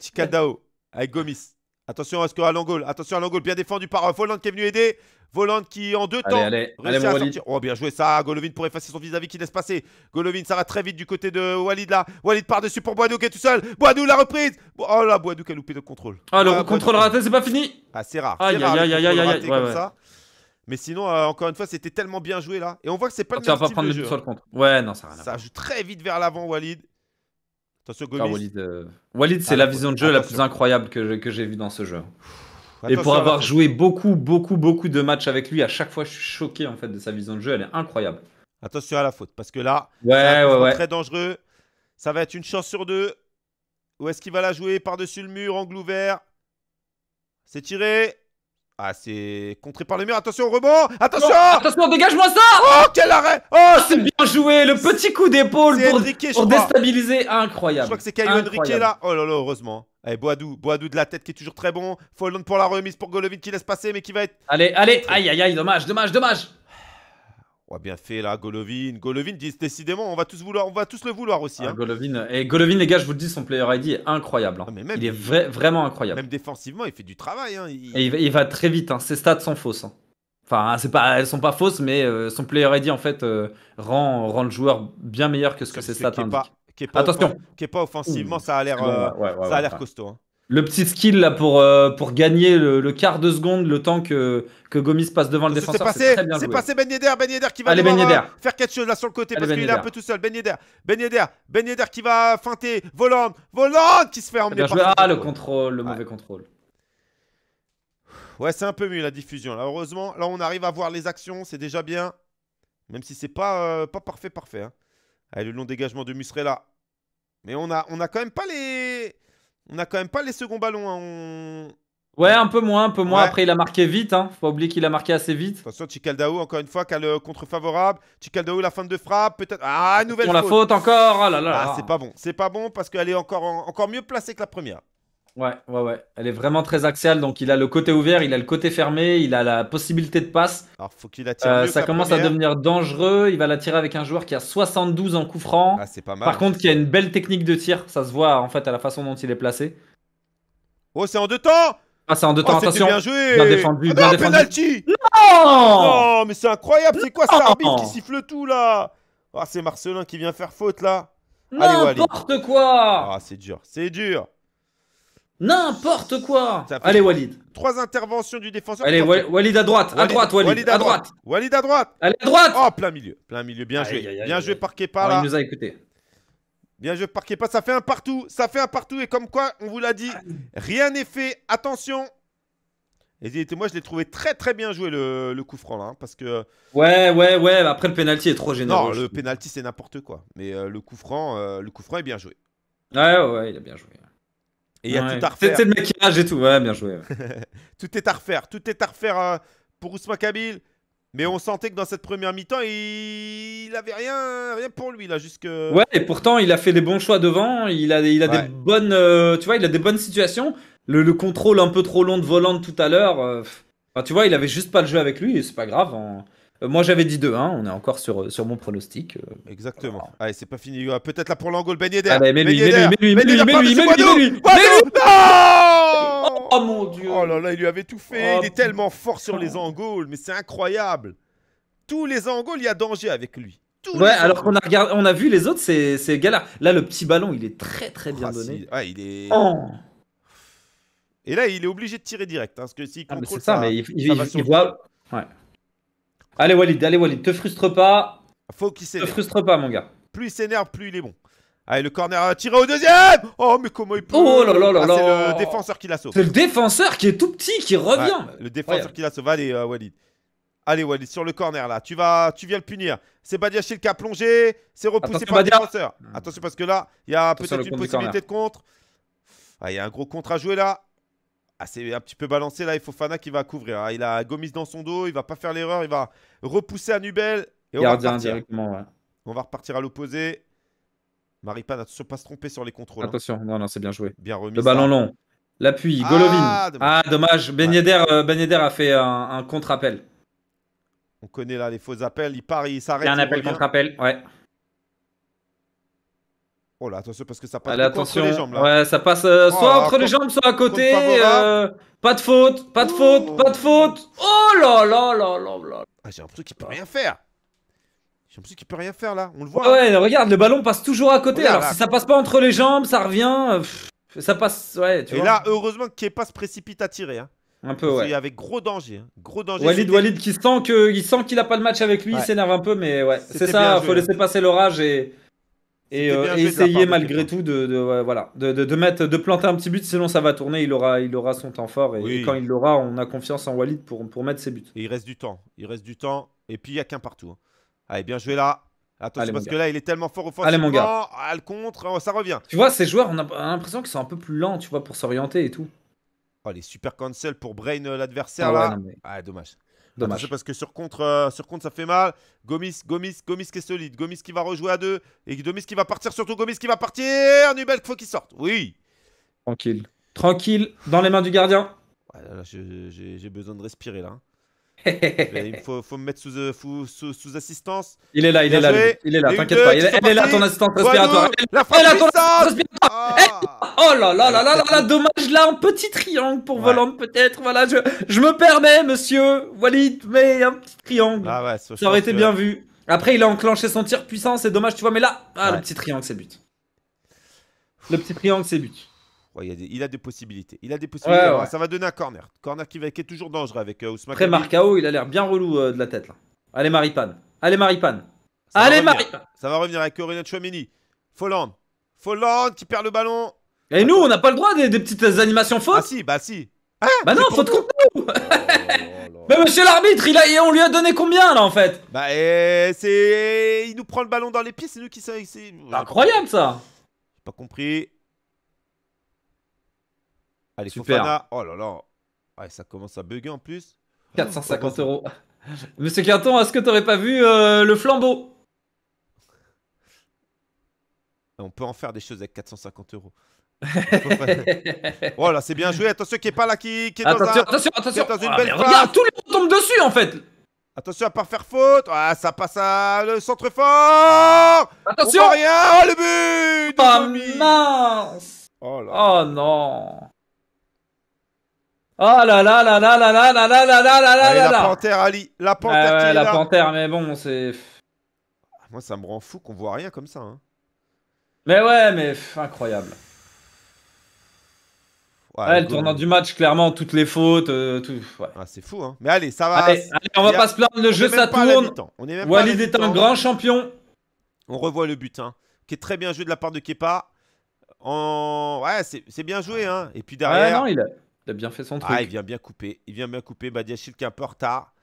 avec Gomis. Attention à ce que à l'angle. Attention à l'angle. Bien défendu par euh, qui est venu aider. Voland qui en deux temps allez, allez, à sortir. Oh bien joué ça. Golovin pour effacer son vis-à-vis qui laisse passer. Golovin ça va très vite du côté de Walid là. Walid par dessus pour Boadou qui est tout seul. Boadou la reprise. Oh là Boadou qui a loupé le contrôle. Ah le contrôle raté c'est pas fini. Ah c'est rare. Aïe aïe aïe aïe aïe comme ça. Mais sinon, euh, encore une fois, c'était tellement bien joué là. Et on voit que c'est pas le même Tu vas pas prendre le sur le compte. Ouais, non, ça rien Ça joue très vite vers l'avant, Walid. Ah, Walid, euh, Walid c'est ah, la vision de jeu la plus incroyable que, j'ai vue dans ce jeu. Et pour avoir joué beaucoup, beaucoup, beaucoup de matchs avec lui, à chaque fois, je suis choqué en fait de sa vision de jeu. Elle est incroyable. Attention à la faute, parce que là, ouais, ouais, ouais. très dangereux. Ça va être une chance sur deux. Où est-ce qu'il va la jouer? Par-dessus le mur, angle ouvert. C'est tiré. Ah, c'est contré par le mur. Attention au rebond. Attention Attention, dégage-moi ça Oh, quel arrêt Oh, ah, c'est bien joué. Le petit coup d'épaule pour, pour déstabiliser. Incroyable. Je crois que c'est Caillou Enrique là. Oh là là, heureusement. Allez, Boadou. Boadou de la tête qui est toujours très bon. Folland pour la remise pour Golovin qui laisse passer, mais qui va être. Allez, allez. Aïe, aïe, aïe. Dommage, dommage, dommage. Oh, bien fait là, Golovin. Golovin, décidément, on va tous vouloir, on va tous le vouloir aussi. Ah, hein. Golovin, et Golovin, les gars, je vous le dis, son player ID est incroyable. Hein. il est vraiment incroyable. Même défensivement, il fait du travail. Hein. Il... Et il va, très vite. Ses stats sont fausses. Enfin, c'est pas, elles sont pas fausses, mais euh, son player ID en fait euh, rend, rend le joueur bien meilleur que ce que ses stats indiquent. Attention. Qui est pas offensivement, ça a l'air, euh, ça a l'air costaud. Le petit skill là pour, euh, pour gagner le, quart de seconde, le temps que, que Gomis passe devant le défenseur. C'est passé, c'est passé Ben Yedder, Ben Yedder qui va ben euh, faire quelque chose là sur le côté parce qu'il est un peu tout seul. Ben Yedder, Ben Yedder, Ben Yedder qui va feinter, volant, volant qui se fait emmener par Ah, le contrôle, le mauvais contrôle. Ouais, c'est un peu mieux la diffusion. Là, heureusement, là on arrive à voir les actions, c'est déjà bien. Même si c'est pas, euh, pas parfait, parfait. Hein. Allez, le long dégagement de Musrella. Mais on a, on a quand même pas les. On n'a quand même pas les seconds ballons. Hein. Ouais, un peu moins, un peu moins. Ouais. Après, il a marqué vite. Hein. Faut pas oublier qu'il a marqué assez vite. Attention, Chikaldao, encore une fois, qui a le contre favorable. Chikaldao, la fin de frappe, peut-être. Ah, nouvelle Pour la faute. encore. Ah là là. Ah, c'est pas bon. C'est pas bon parce qu'elle est encore, en- encore mieux placée que la première. Ouais, ouais, ouais. Elle est vraiment très axiale. Donc, il a le côté ouvert, il a le côté fermé, il a la possibilité de passe. Alors, faut qu'il attire Euh, mieux ça commence à devenir dangereux. Il va la tirer avec un joueur qui a 72 en coup franc. Ah, c'est pas mal. Par contre, qui a une belle technique de tir. Ça se voit en fait à la façon dont il est placé. Oh, c'est en deux temps Ah, c'est en deux Oh, temps. c'était Attention. bien joué Bien défendu, Ah bien non, défendu. penalty Oh Oh, mais c'est incroyable C'est quoi cet Non. arbitre qui siffle tout, là Ah, c'est Marcelin qui vient faire faute, là. N'importe quoi Ah, c'est dur, c'est dur N'importe quoi Allez, Walid. Trois interventions du défenseur. Allez, Wa- Walid à droite. À Walid- droite, Walid. À droite. Walid à droite Allez, à droite Oh, plein milieu, plein milieu, bien joué. bien joué par Kepa, là. Il nous a écouté. Bien joué par Kepa, ça fait un partout, ça fait un partout, et comme quoi, on vous l'a dit, rien n'est fait, attention et moi, je l'ai trouvé très très bien joué le, le coup franc là, hein, parce que Ouais, ouais, ouais. Après, le penalty est trop généreux. non, le penalty c'est n'importe quoi, mais euh, le coup franc, euh, le coup franc est bien joué. Ouais, ouais, ouais, il a bien joué. Et il y a Ouais. tout à refaire, c'est le maquillage et tout. Ouais, bien joué. ouais. tout est à refaire, tout est à refaire euh, pour Ousmane Kabil. Mais on sentait que dans cette première mi-temps, il... il avait rien, rien pour lui là, jusque. Ouais, et pourtant, il a fait les bons choix devant. Il a, il a Ouais. des bonnes, euh, tu vois, il a des bonnes situations. Le, le contrôle un peu trop long de volant de tout à l'heure. euh. Enfin, tu vois, il avait juste pas le jeu avec lui et c'est pas grave. hein. Euh, moi, j'avais dit 2-1. On est encore sur, sur mon pronostic. euh. Exactement. Allez, c'est pas fini. Euh, Peut-être là pour l'angole, Ben Yedder. Ah bah, mets-lui, mets-lui, Yedder. mets-lui, Ben mets-lui, Yedder, mets-lui, par-dessus mets-lui, Guado. mets-lui, Guado. Non Oh mon dieu Oh là là, il lui avait tout fait. Oh, il est tellement fort sur les angles, mais c'est incroyable. Tous les angles, il y a danger avec lui. Tous Ouais, alors qu'on a regardé, on a vu les autres, c'est c'est galère. Là, le petit ballon, il est très très bien Ah, donné. si. Ouais, il est... Oh. Et là, il est obligé de tirer direct. hein, parce que s'il Ah, mais contrôle ça, ça, mais il, il- ça voit. Ouais. Allez Walid, allez Walid, te frustre pas, faut qu'il te s'énerve. frustre pas mon gars. Plus il s'énerve, plus il est bon. Allez, le corner a tiré au deuxième Oh, mais comment il peut Oh là là là Ah, là. C'est le défenseur qui la sauve. C'est le défenseur qui est tout petit qui revient. Ouais, le défenseur qui la sauve. Allez, euh, Walid. Allez, Walid, sur le corner là. Tu vas, tu viens le punir. C'est Badiachil qui a plongé. C'est repoussé Attention, par le défenseur. Attention parce que là, il y a peut-être une possibilité de contre. Ah, il y a un gros contre à jouer là. Ah, c'est un petit peu balancé là. Il faut Fana qui va couvrir. hein. Il a Gomis dans son dos. Il va pas faire l'erreur. Il va repousser à Nubel. Et on va directement, ouais. On va repartir à l'opposé. Maripane, attention, pas se tromper sur les contrôles. hein. Attention, non, non, c'est bien joué. Bien remis. Le ballon long. L'appui, Ah, Golovin. dommage. Ah, dommage. Ben Ouais. Yedder, euh, Ben Yedder a fait un, un contre-appel. On connaît là les faux appels. Il part, il Il s'arrête. y a un il appel contre-appel, ouais. Oh là, attention parce que ça passe Allez, entre les jambes là. ouais, ça passe euh, soit Oh, entre les jambes, soit à côté. euh, pas de faute, pas de Oh. faute, pas de faute. Oh là là là là là. Ah, j'ai l'impression qu'il peut rien faire. J'ai l'impression qu'il peut rien faire là. On le voit. Ouais, ouais, regarde, le ballon passe toujours à côté. Regarde, Alors là. si ça passe pas entre les jambes, ça revient. euh, pff, ça passe, ouais, tu Et vois. là, heureusement que Kepa se précipite à tirer. Hein. un peu, ouais. qu'il y Avec gros danger. hein. Gros danger. Walid, Walid qui sent qu'il a pas le match avec lui, Ouais. il s'énerve un peu, mais ouais, c'est ça. joué, Faut hein. laisser passer l'orage et et, euh, et essayer malgré tout de, de- ouais, voilà, de, de, de mettre, de planter un petit but, sinon ça va tourner. Il aura, il aura son temps fort et, Oui. et quand il l'aura, on a confiance en Walid pour pour mettre ses buts. Et il reste du temps. Il reste du temps. Et puis il n'y a qu'un partout. hein. Allez, bien joué là. Attention Allez, parce que là, il est tellement fort offensivement. Allez, mon gars. Ah, le contre, oh, ça revient. Tu vois, ces joueurs, on a, on a l'impression qu'ils sont un peu plus lents, tu vois, pour s'orienter et tout. Oh, les super cancel pour Brain euh, l'adversaire Ah ouais, là. non, mais Ah, dommage. Dommage. Attention parce que sur contre, euh, sur contre ça fait mal. Gomis, Gomis, Gomis qui est solide. Gomis qui va rejouer à deux. Et Gomis qui va partir, surtout Gomis qui va partir. Nubel, faut qu'il sorte. Oui. Tranquille, tranquille, dans les mains du gardien. Ouais, j'ai j'ai besoin de respirer là. il faut, faut me mettre sous, euh, fou- sous, sous assistance. Il est là, il est là, lui. il est là, t'inquiète pas. elle est là, ton assistante Guado, respiratoire. la Elle frappe est là, ton assistante respiratoire. Ah. Oh là là là là là là, dommage là, un petit triangle pour Ouais. Volant peut-être. Voilà, je, je me permets, monsieur Walid, mais un petit triangle. Ah ouais, Ça aurait été que- bien vu. Après, il a enclenché son tir puissant, c'est dommage, tu vois, mais là, ah, Ouais. le petit triangle, c'est but. Le petit triangle, c'est but. Ouais, il, a des- il a des possibilités. Il a des possibilités. Ouais, Alors, ouais. Ça va donner un corner. Corner qui, va, qui est toujours dangereux avec euh, Ousmane. Après. Marcao, il a l'air bien relou euh, de la tête là. Allez, Maripane. Allez, Maripane. Ça va Allez, revenir. Maripane. Ça va revenir avec Aurélien Chouameni. Folland. Folland qui perd le ballon. Et nous, on n'a pas le droit des, des petites animations Ah fautes. si, bah si. bah non, faute contre nous. Oh. Mais monsieur l'arbitre, il a, on lui a donné combien là en fait? Bah c'est, il nous prend le ballon dans les pieds, c'est nous qui C'est incroyable ça. J'ai pas compris. Allez, Super. Fofana. Oh là là. Ouais, ça commence à bugger en plus. 450 euros. Monsieur Quinton, est-ce que t'aurais pas vu euh, le flambeau? On peut en faire des choses avec 450 euros. oh là, c'est bien joué. Attention, qui est pas là, qui, qui est dans Attention, un- attention, attention. dans une Ah, belle regarde, tous les monde tombe dessus en fait. Attention à pas faire faute. Ah, ça passe à le centre fort. Attention. On voit rien. Oh, le but Oh Gomis. mince. Oh là. Oh non. Oh là là là là là là là là là là là là là la là. panthère, Ali. La panthère ouais, la là. panthère, mais bon, c'est. Moi, ça me rend fou qu'on voit rien comme ça. hein. Mais ouais, mais pff, incroyable. Ouais, Ouais, le tournant du match, clairement, toutes les fautes, euh, tout. Ouais. Ah, c'est fou, hein. Mais allez, ça va. Allez, allez, on va a- pas se plaindre, le on jeu ça tourne. On est même Walid est un grand champion. On revoit le but, hein, qui est très bien joué de la part de Kepa. En... Ouais, c'est bien joué, hein. Et puis Ouais, derrière, non, il a, il a bien fait son truc. ah, il vient bien couper. Il vient bien couper. Badiachil qui est un peu en retard.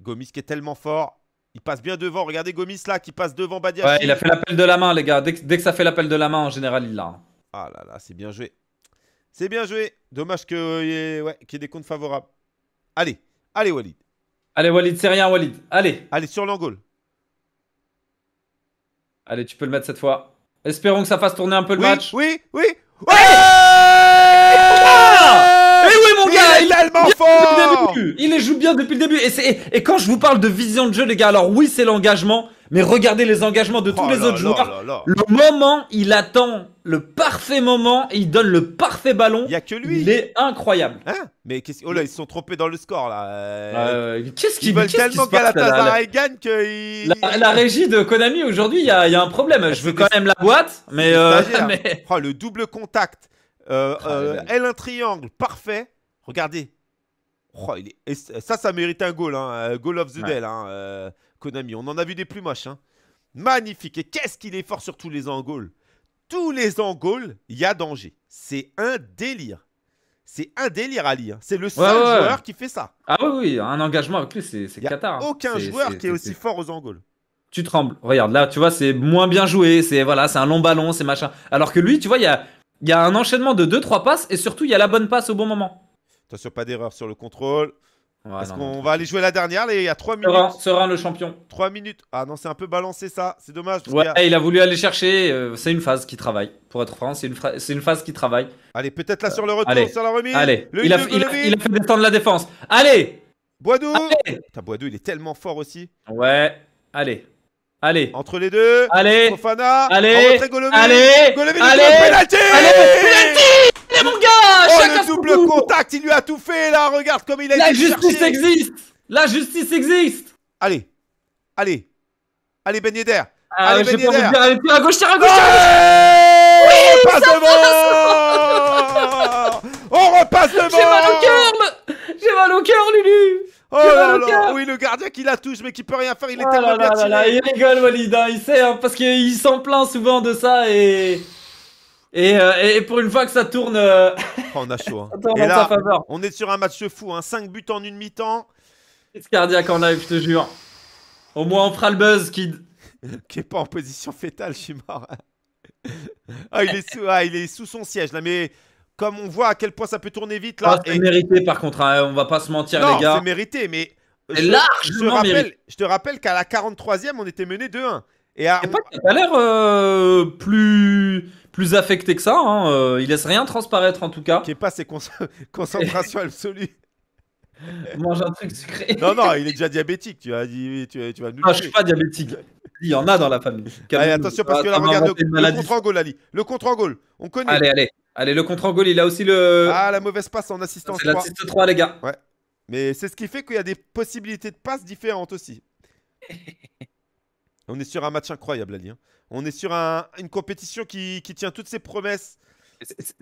Gomis qui est tellement fort. Il passe bien devant. Regardez Gomis là qui passe devant Badiachil. Ouais, il a fait l'appel de la main, les gars. Dès que, dès que ça fait l'appel de la main, en général, il l'a. hein. Ah là là, c'est bien joué. C'est bien joué. Dommage qu'il y, ait... ouais, qu'il y ait des comptes favorables. Allez, allez Walid. Allez, Walid, c'est rien, Walid. Allez, Allez, sur l'angole. allez, tu peux le mettre cette fois. Espérons que ça fasse tourner un peu le Oui, match. oui, oui. Ouais oui, mon Il est Depuis fort le début. Il les joue bien depuis le début. Et, c'est- et quand je vous parle de vision de jeu, les gars, alors oui, c'est l'engagement, mais regardez les engagements de tous Oh les là autres là joueurs. là. Le moment, il attend le parfait moment et il donne le parfait ballon. Il n'y a que lui. Il est incroyable. Hein? Mais qu'est-ce oh là, ils se sont trompés dans le score là. Euh, Euh, qu'est-ce qui ils veulent tellement Galatasaray gagne que la, la régie de Konami aujourd'hui, il y, a y un problème. Je c'est veux des- quand même la boîte, mais, euh, mais- Oh, le double contact. Euh, Ah, euh, L un triangle, parfait. Regardez. Oh, il est- et ça, ça mérite un goal. Hein. euh, Goal of the Ouais. hein, euh, Konami. On en a vu des plus moches. Hein. Magnifique. Et qu'est-ce qu'il est fort sur tous les angles? Tous les angles, il y a danger. C'est un délire. C'est un délire, Ali. hein. C'est le seul ouais. joueur qui fait ça. ah oui, oui, un engagement avec lui, c'est a Qatar. hein. aucun joueur qui est aussi fort aux angles. tu trembles. Regarde, là, tu vois, c'est moins bien joué. C'est voilà, c'est un long ballon, c'est machin. Alors que lui, tu vois, il y a, il y a un enchaînement de 2-3 passes et surtout, il y a la bonne passe au bon moment. Attention, pas d'erreur sur le contrôle. Ouais, non, qu'on non. va aller jouer la dernière là, Il y a 3 minutes. Serein, Serein, le champion. 3 minutes. Ah non, c'est un peu balancé ça. C'est dommage. parce Ouais, qu'il y a- il a voulu aller chercher. euh, c'est une phase qui travaille. Pour être franc, c'est une, fra- c'est une phase qui travaille. Allez, peut-être là sur le retour, allez. sur la remise. Allez, Le il a, hit de il, a, Golovin. il a fait descendre la défense. Allez Boidou. Allez Putain, Boidou, il est tellement fort aussi. Ouais, allez. Allez. Entre les deux. Allez Fofana. Allez. En retrait, Golovin. Allez Golovin, Allez penalty. Allez Penalty Allez, mon gars Oh, le double contact, il lui a tout fait là. Regarde comme il a La été justice existe La justice existe Allez. Allez. Allez, Ben Yedder. Ah, Allez, Ben Yedder. allez, tire à gauche, tire à gauche, Ouais On repasse devant On repasse devant J'ai mal au cœur J'ai mal au cœur, Lulu Oh là là. Oui, le gardien qui la touche, mais qui peut rien faire, il est Oh tellement là bien là là là, tiré. Il rigole, Walid, hein, il sait, hein, parce qu'il s'en plaint souvent de ça et... Et, euh, et pour une fois que ça tourne, euh, Oh, on a chaud. hein. ça tourne Et en sa là, faveur. on est sur un match fou, hein. 5 buts en une mi-temps. Crise cardiaque en live, je te jure. Au moins on fera le buzz, kid. Qui est pas en position fétale, je suis mort. ah, il est sous, ah, il est sous son siège là, mais comme on voit à quel point ça peut tourner vite là. Ah, c'est et- mérité par contre, hein, on va pas se mentir non, les gars. c'est mérité, mais. C'est je- largement je te rappelle, mérité. je te rappelle qu'à la 43e, on était mené 2-1. Et à- pas l'air euh, plus plus affecté que ça. Hein. euh, il laisse rien transparaître en tout cas. qui est pas ses cons- concentration absolue. Il mange un truc sucré. Non, non, il est déjà diabétique. Tu vas, tu, tu, tu vas nous Ah, je suis pas diabétique. Il y en a dans la famille. Allez, Calmez-vous. attention parce Ah, que là, regarde le, le contre en goal, Ali. Le contre en goal. On connaît. Allez, allez. Allez, le contre en goal, il a aussi le. Ah, la mauvaise passe en assistance c'est la 3. 6 3, les gars. Mais c'est ce qui fait qu'il y a des possibilités de passes différentes aussi. On est sur un match incroyable, Ali. hein. On est sur un- une compétition qui, qui tient toutes ses promesses.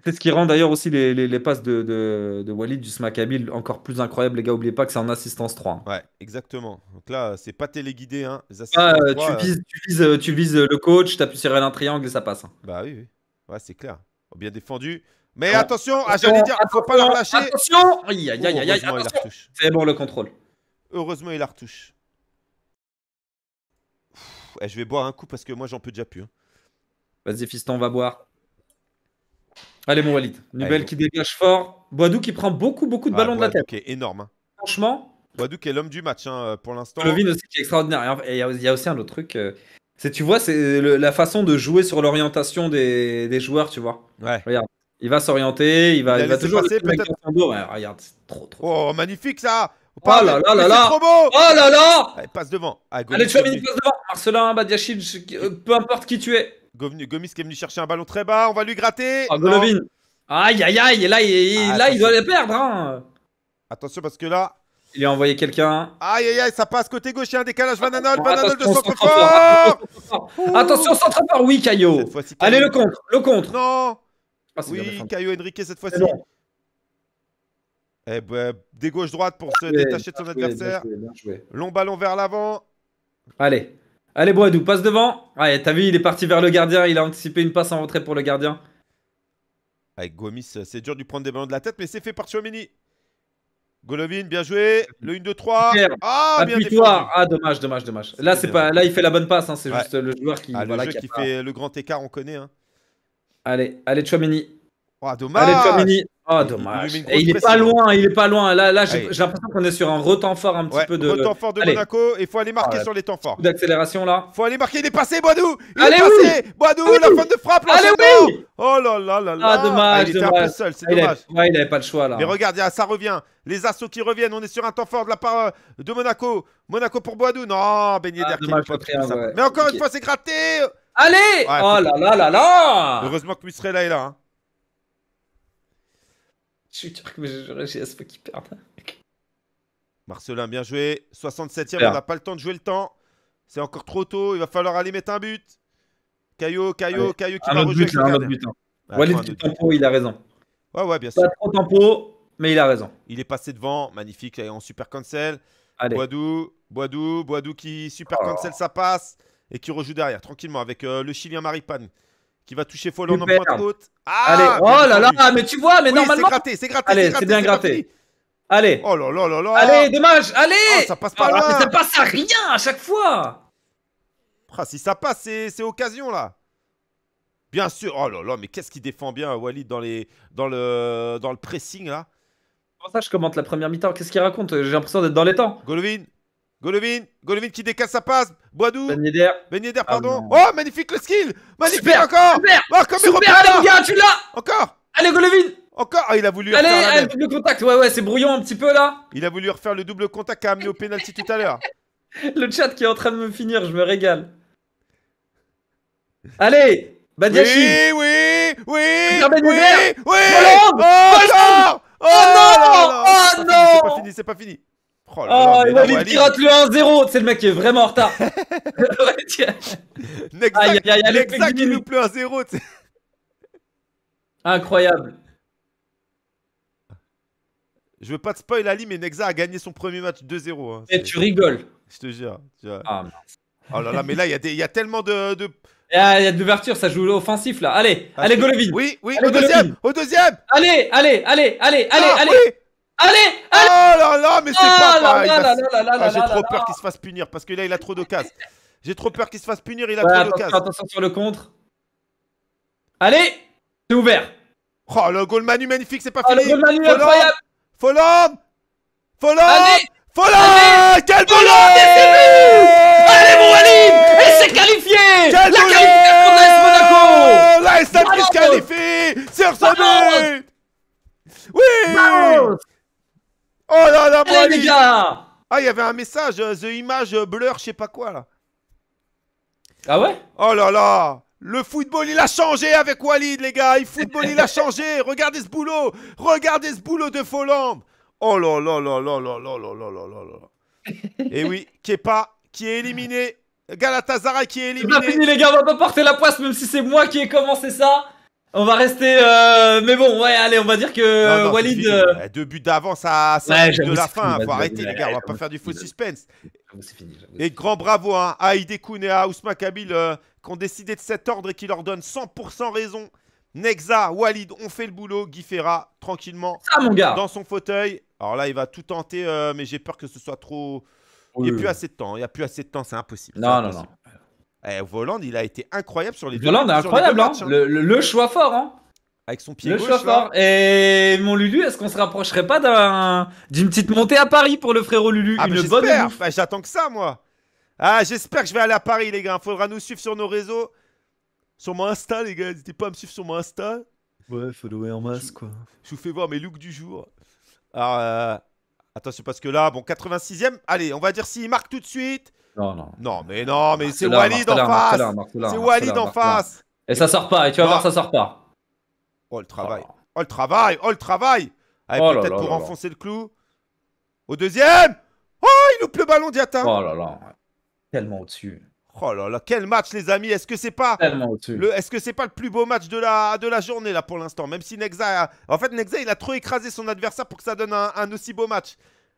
C'est ce qui rend d'ailleurs aussi les, les, les passes de, de, de Walid du Smakabil encore plus incroyables, les gars. Oubliez pas que c'est en assistance 3. Ouais, exactement. Donc là, c'est pas téléguidé. Hein. Les Ah, euh, 3, tu, euh, vises, tu, vises, euh, tu vises le coach, t'appuies sur un triangle et ça passe. hein. Bah oui, oui. Ouais, c'est clair. Oh, Bien défendu. Mais attention, ah, j'allais dire, faut pas la relâcher. Attention Aïe, aïe, aïe, aïe, aïe, Heureusement, il la attention. retouche. C'est bon le contrôle. Heureusement, il la retouche. Eh, je vais boire un coup parce que moi, j'en peux déjà plus. hein. Vas-y, fiston, on va boire. Allez, mon Walid. Nubel qui dégage fort. Boadou qui prend beaucoup, beaucoup de ballons de la tête. Qui est énorme. hein. Franchement, Boadou qui est l'homme du match hein, pour l'instant. Golovin aussi qui est extraordinaire. Et il y, a- il y a aussi un autre truc. euh, c'est, tu vois, c'est le- la façon de jouer sur l'orientation des, des joueurs, tu vois. Ouais. Il va s'orienter, il va, Il il va toujours passer, peut-être. Ouais, regarde, c'est trop, trop. Oh, magnifique ça Oh là là là Oh là là Allez, passe devant. Ah, Gomis Allez, venu- passe devant. Marcelin, Badiachil, euh, peu importe qui tu es. Gomis Gomis qui est venu chercher un ballon très bas. On va lui gratter. Oh, Non. Golovin. Aïe, aïe, aïe. Et là, il, Ah, là, il doit les perdre. Hein. Attention parce que là. Il a envoyé quelqu'un. Aïe aïe aïe, ça passe côté gauche. Il y a un décalage. Attention, Vananol de centre fort, Attention, centre fort. Oui, Caillot. Allez, le contre. Le contre. Non Ah, Oui. Caio Henrique cette fois-ci. Eh ben, des gauche-droite pour se détacher de son joué, adversaire. bien joué, bien joué. Long ballon vers l'avant. Allez. Allez, Boadou, passe devant. Allez, t'as vu, il est parti vers le gardien. Il a anticipé une passe en retrait pour le gardien. Avec Gomis, c'est dur de lui prendre des ballons de la tête, mais c'est fait par Chouamini. Golovin, bien joué. Le 1-2-3. Super. Ah, bien défendu. Ah, dommage, dommage, dommage. Là, c'est pas, là, il fait la bonne passe. hein, C'est Ouais. juste le joueur qui, Ah, le voilà, jeu qui a qui pas- fait le grand écart, on connaît. Hein. Allez, allez, Oh, dommage. Allez. Oh, Il- il dommage. Et il est pas loin, il est pas loin. Là, là, j'ai Allez. l'impression qu'on est sur un retemps fort un petit Ouais, peu de retemps fort de Allez. Monaco. Il faut aller marquer Ah sur les temps forts. d'accélération là. Faut aller marquer. Il est passé, Boadou. Il Allez, est passé. Boadou, Oui. la fin de frappe. Allez, l'enchaînement. oui Oh là là là là. Ah, dommage, il était un peu seul, c'est Ah, dommage. avait, ouais, il avait pas le choix là. Mais regarde, il y a- ça revient. Les assauts qui reviennent. On est sur un temps fort de la part euh, de Monaco. Monaco pour Boadou. Non, Ben Yedder Ah. Mais encore une fois, c'est gratté. Allez Oh là là là là Heureusement que Musrella est là. Je suis sûr que j'ai j'ai espoir qu'il perde. Marcelin, bien joué. 67e, Super. on n'a pas le temps de jouer le temps. C'est encore trop tôt. Il va falloir aller mettre un but. Caillot, Caillot. Caillot qui Un va autre rejouer but, là, le un autre but. hein. Walid but. tempo, il a raison. Ouais, ouais, bien sûr. Pas trop tempo, mais il a raison. Il est passé devant. Magnifique. là, En super cancel. Allez. Boadou, Boadou, Boadou qui super Oh. cancel sa passe. Et qui rejoue derrière, tranquillement, avec euh, le Chilien Maripane. Qui va toucher Folland en pointe haute. Allez. Ah Oh bien là là, mais tu vois, mais Oui, c'est normalement. gratté, c'est gratté. Allez, c'est bien gratté. Allez. Oh là là là là. Allez, dommage. Allez Ah, ça passe pas Ah, mais ça passe à rien à chaque fois. Ah, si ça passe, c'est c'est occasion là. Bien sûr. Oh là là, mais qu'est-ce qu'il défend bien Walid dans, les, dans, le, dans le pressing là. Pour ça, je commente la première mi-temps? Qu'est-ce qu'il raconte? J'ai l'impression d'être dans les temps. Golovin. Golovin. Golovin qui décale sa passe. Boadou. Ben Yedder. Ben Yedder, Ah pardon. oh, magnifique le skill. Magnifique Super, encore. super, Oh, comme il Super, allez, mon gars, tu l'as Encore. Allez, Golovin Encore. Ah, il a voulu Allez, allez, double contact. Ouais, ouais, c'est brouillon un petit peu là. Il a voulu refaire le double contact qui a amené au penalty tout à l'heure. Le chat qui est en train de me finir, je me régale. Allez Badiachi Oui, oui, oui, Super Ben oui, oui. Oh, Volant. non. Oh non. Oh non. C'est pas fini, c'est pas fini. Oh là Oh, là, il là, Walid Walid, qui rate le 1-0. C'est le mec qui est vraiment en retard. Nexa, allez, qui nous pleut un 0. tu sais. Incroyable. Je veux pas te spoil Ali, mais Nexa a gagné son premier match 2-0. hein. Et C'est- tu rigoles. Je te jure. tu vois. Ah, Oh là là, mais là, il y, a y tellement de. de- Il y a il y a de l'ouverture, ça joue offensif là. Allez, Ah, allez Golovin. Oui, oui, Allez, au deuxième, au deuxième. Allez, allez, allez, allez, allez, Ah, allez, oui. Allez, Oh là là, mais c'est Ah pas là pareil. là Ah, là J'ai trop peur qu'il se fasse punir parce que là, il a trop d'occasions. J'ai trop peur qu'il se fasse punir, il a Ouais, trop attention, d'occasions. attention sur le contre. Allez, c'est ouvert. Oh, le goal Manu magnifique, c'est pas Oh, le fini. goal Manu, incroyable. Folland Folland Allez, Folland Quel Folland, Allez, mon Walid Et c'est qualifié. Quel La qualification de l'AS Monaco. La SN qui se qualifie sur ce but. Oui. Bravo Oh là là, Allez, les gars Ah, il y avait un message, euh, The Image euh, Blur, je sais pas quoi là. Ah ouais Oh là là Le football, il a changé avec Walid, les gars. Le football, il a changé. Regardez ce boulot. Regardez ce boulot de Folland. Oh là là là là là là là là là là là. Et oui, Kepa qui est éliminé. Galatasaray qui est C'est pas éliminé. fini, les gars, on va pas porter la poisse, même si c'est moi qui ai commencé ça. On va rester. euh, Mais bon, ouais, allez, on va dire que Non, non, c'est Walid. euh, Eh, Deux buts d'avance à 5 Ouais, minutes de la fin. fini, Faut arrêter, les gars. On va pas faire du faux suspense. fini, j'avoue, Et grand bravo hein, à Idekoun et à Ousmane Kabil euh, qui ont décidé de cet ordre et qui leur donnent 100% raison. Nexa, Walid ont fait le boulot. Guy Ferra, tranquillement. Ça, mon gars. dans son fauteuil. Alors là, il va tout tenter, euh, mais j'ai peur que ce soit trop. Il n'y a plus assez de temps. Il n'y a plus assez de temps, c'est impossible. Non, non, impossible. non. Eh, Voland, il a été incroyable sur les deux Voland deux incroyable, hein. matchs, hein. Le, le- le choix fort, hein. Avec son pied Le gauche. chauffeur. là. Et mon Lulu, est-ce qu'on se rapprocherait pas d'un- d'une petite montée à Paris pour le frérot Lulu? Ah, Une bonne. Bah, J'attends que ça, moi. Ah, j'espère que je vais aller à Paris, les gars. Faudra nous suivre sur nos réseaux. Sur mon Insta, les gars. N'hésitez pas à me suivre sur mon Insta. Ouais, faut louer en masse, quoi. Je vous fais voir mes looks du jour. Alors, euh, attention, parce que là, bon, 86ème. Allez, on va dire s'il marque tout de suite. Non, non. Non, mais non, mais c'est Walid en face. C'est Walid en face. Et ça sort pas, et tu vas voir, ça sort pas. Oh, le travail. Oh. Oh, le travail. Oh, le travail. Allez, Oh là peut-être pour là là. enfoncer le clou. Au deuxième. Oh, il loupe le ballon, Diatta. Oh là là. Tellement au-dessus. Oh là là, quel match, les amis. Est-ce que c'est pas Tellement. Le- Est-ce que c'est pas le plus beau match de la, de la journée là pour l'instant? Même si Nexa, a- en fait Nexa il a trop écrasé son adversaire pour que ça donne un, un aussi beau match.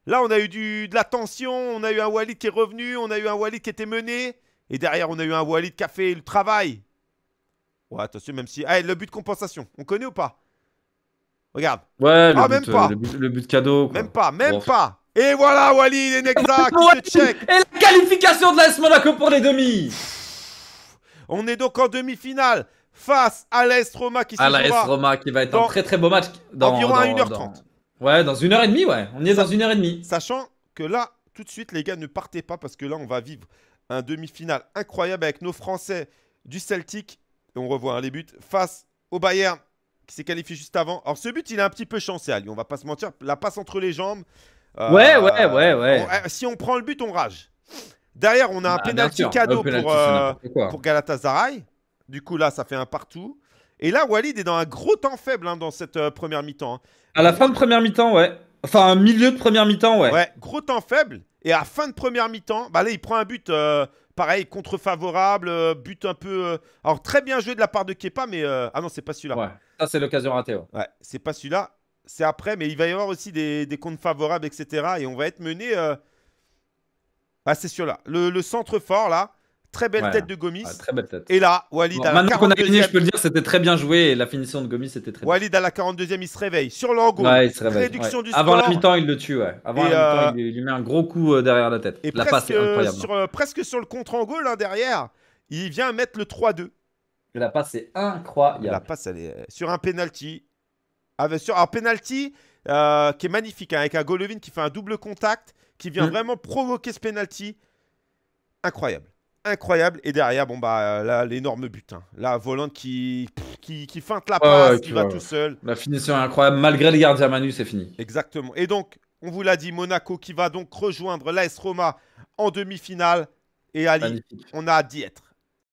Là on a eu du, de la tension, on a eu un Walid qui est revenu, on a eu un Walid qui était mené, et derrière on a eu un Walid qui a fait le travail. Ouais attention même si, ah, le but de compensation, on connaît ou pas? Regarde, Ouais, le, Ah, but, même pas. euh, le, but, le but cadeau. quoi. même pas, même Bon. pas. Et voilà Walid et Nexa qui se check. Et la qualification de l'AS Monaco pour les demi On est donc en demi-finale face à l'AS Roma qui se À la S jouera Roma qui va être un très très beau match. Dans, environ dans- à 1h30. dans- Ouais, dans une heure et demie, ouais. On y est dans une heure et demie. Sachant que là, tout de suite, les gars, ne partez pas parce que là, on va vivre un demi-finale incroyable avec nos Français du Celtic. Et on revoit hein, les buts face au Bayern qui s'est qualifié juste avant. Alors, ce but, il est un petit peu chancé à lui. On va pas se mentir. La passe entre les jambes. euh, Ouais, ouais, ouais, ouais. on- euh, si on prend le but, on rage. Derrière, on a un Ah, sûr. cadeau pour, euh, pour Galatasaray. Du coup, là, ça fait un partout. Et là, Walid est dans un gros temps faible hein, dans cette euh, première mi-temps. hein. À la fin de première mi-temps, ouais. Enfin, un milieu de première mi-temps, ouais. Ouais, gros temps faible. Et à fin de première mi-temps, bah là, il prend un but, euh, pareil, contre-favorable, euh, but un peu... Alors, très bien joué de la part de Kepa, mais... Ah non, c'est pas celui-là. Ouais. Ça, c'est l'occasion ratée, ouais. Ouais, c'est pas celui-là. C'est après, mais il va y avoir aussi des, des comptes favorables, etc. Et on va être mené... Ah, c'est celui-là. Le, le centre fort, là. Très belle tête de Gomis. Très belle tête. Et là, Walid Bon, à la maintenant qu'on a gagné, 42e... je peux le dire, c'était très bien joué et la finition de Gomis c'était très bien. Walid à la 42e, il se réveille. Sur l'angle. Ouais, il se réveille. réduction ouais. du Avant la score. mi-temps, il le tue, ouais. Avant Et, la mi-temps, euh, il, lui met un gros coup euh, derrière la tête. Et la passe est incroyable. sur, euh, presque sur le contre-angle, hein, derrière, il vient mettre le 3-2. La passe est La incroyable. passe, elle est sur un penalty. Avec, sur un penalty euh, qui est magnifique, hein, avec un Golovin qui fait un double contact, qui vient Mm. vraiment provoquer ce penalty. Incroyable. Incroyable. Et derrière, bon, bah, euh, là, l'énorme but. hein. Là, Volant qui, pff, qui, qui feinte la passe, qui va tout seul. La finition est incroyable. Malgré les gardiens Manu, c'est fini. Exactement. Et donc, on vous l'a dit, Monaco qui va donc rejoindre l'AS Roma en demi-finale. Et Ali, Magnifique. on a hâte d'y être.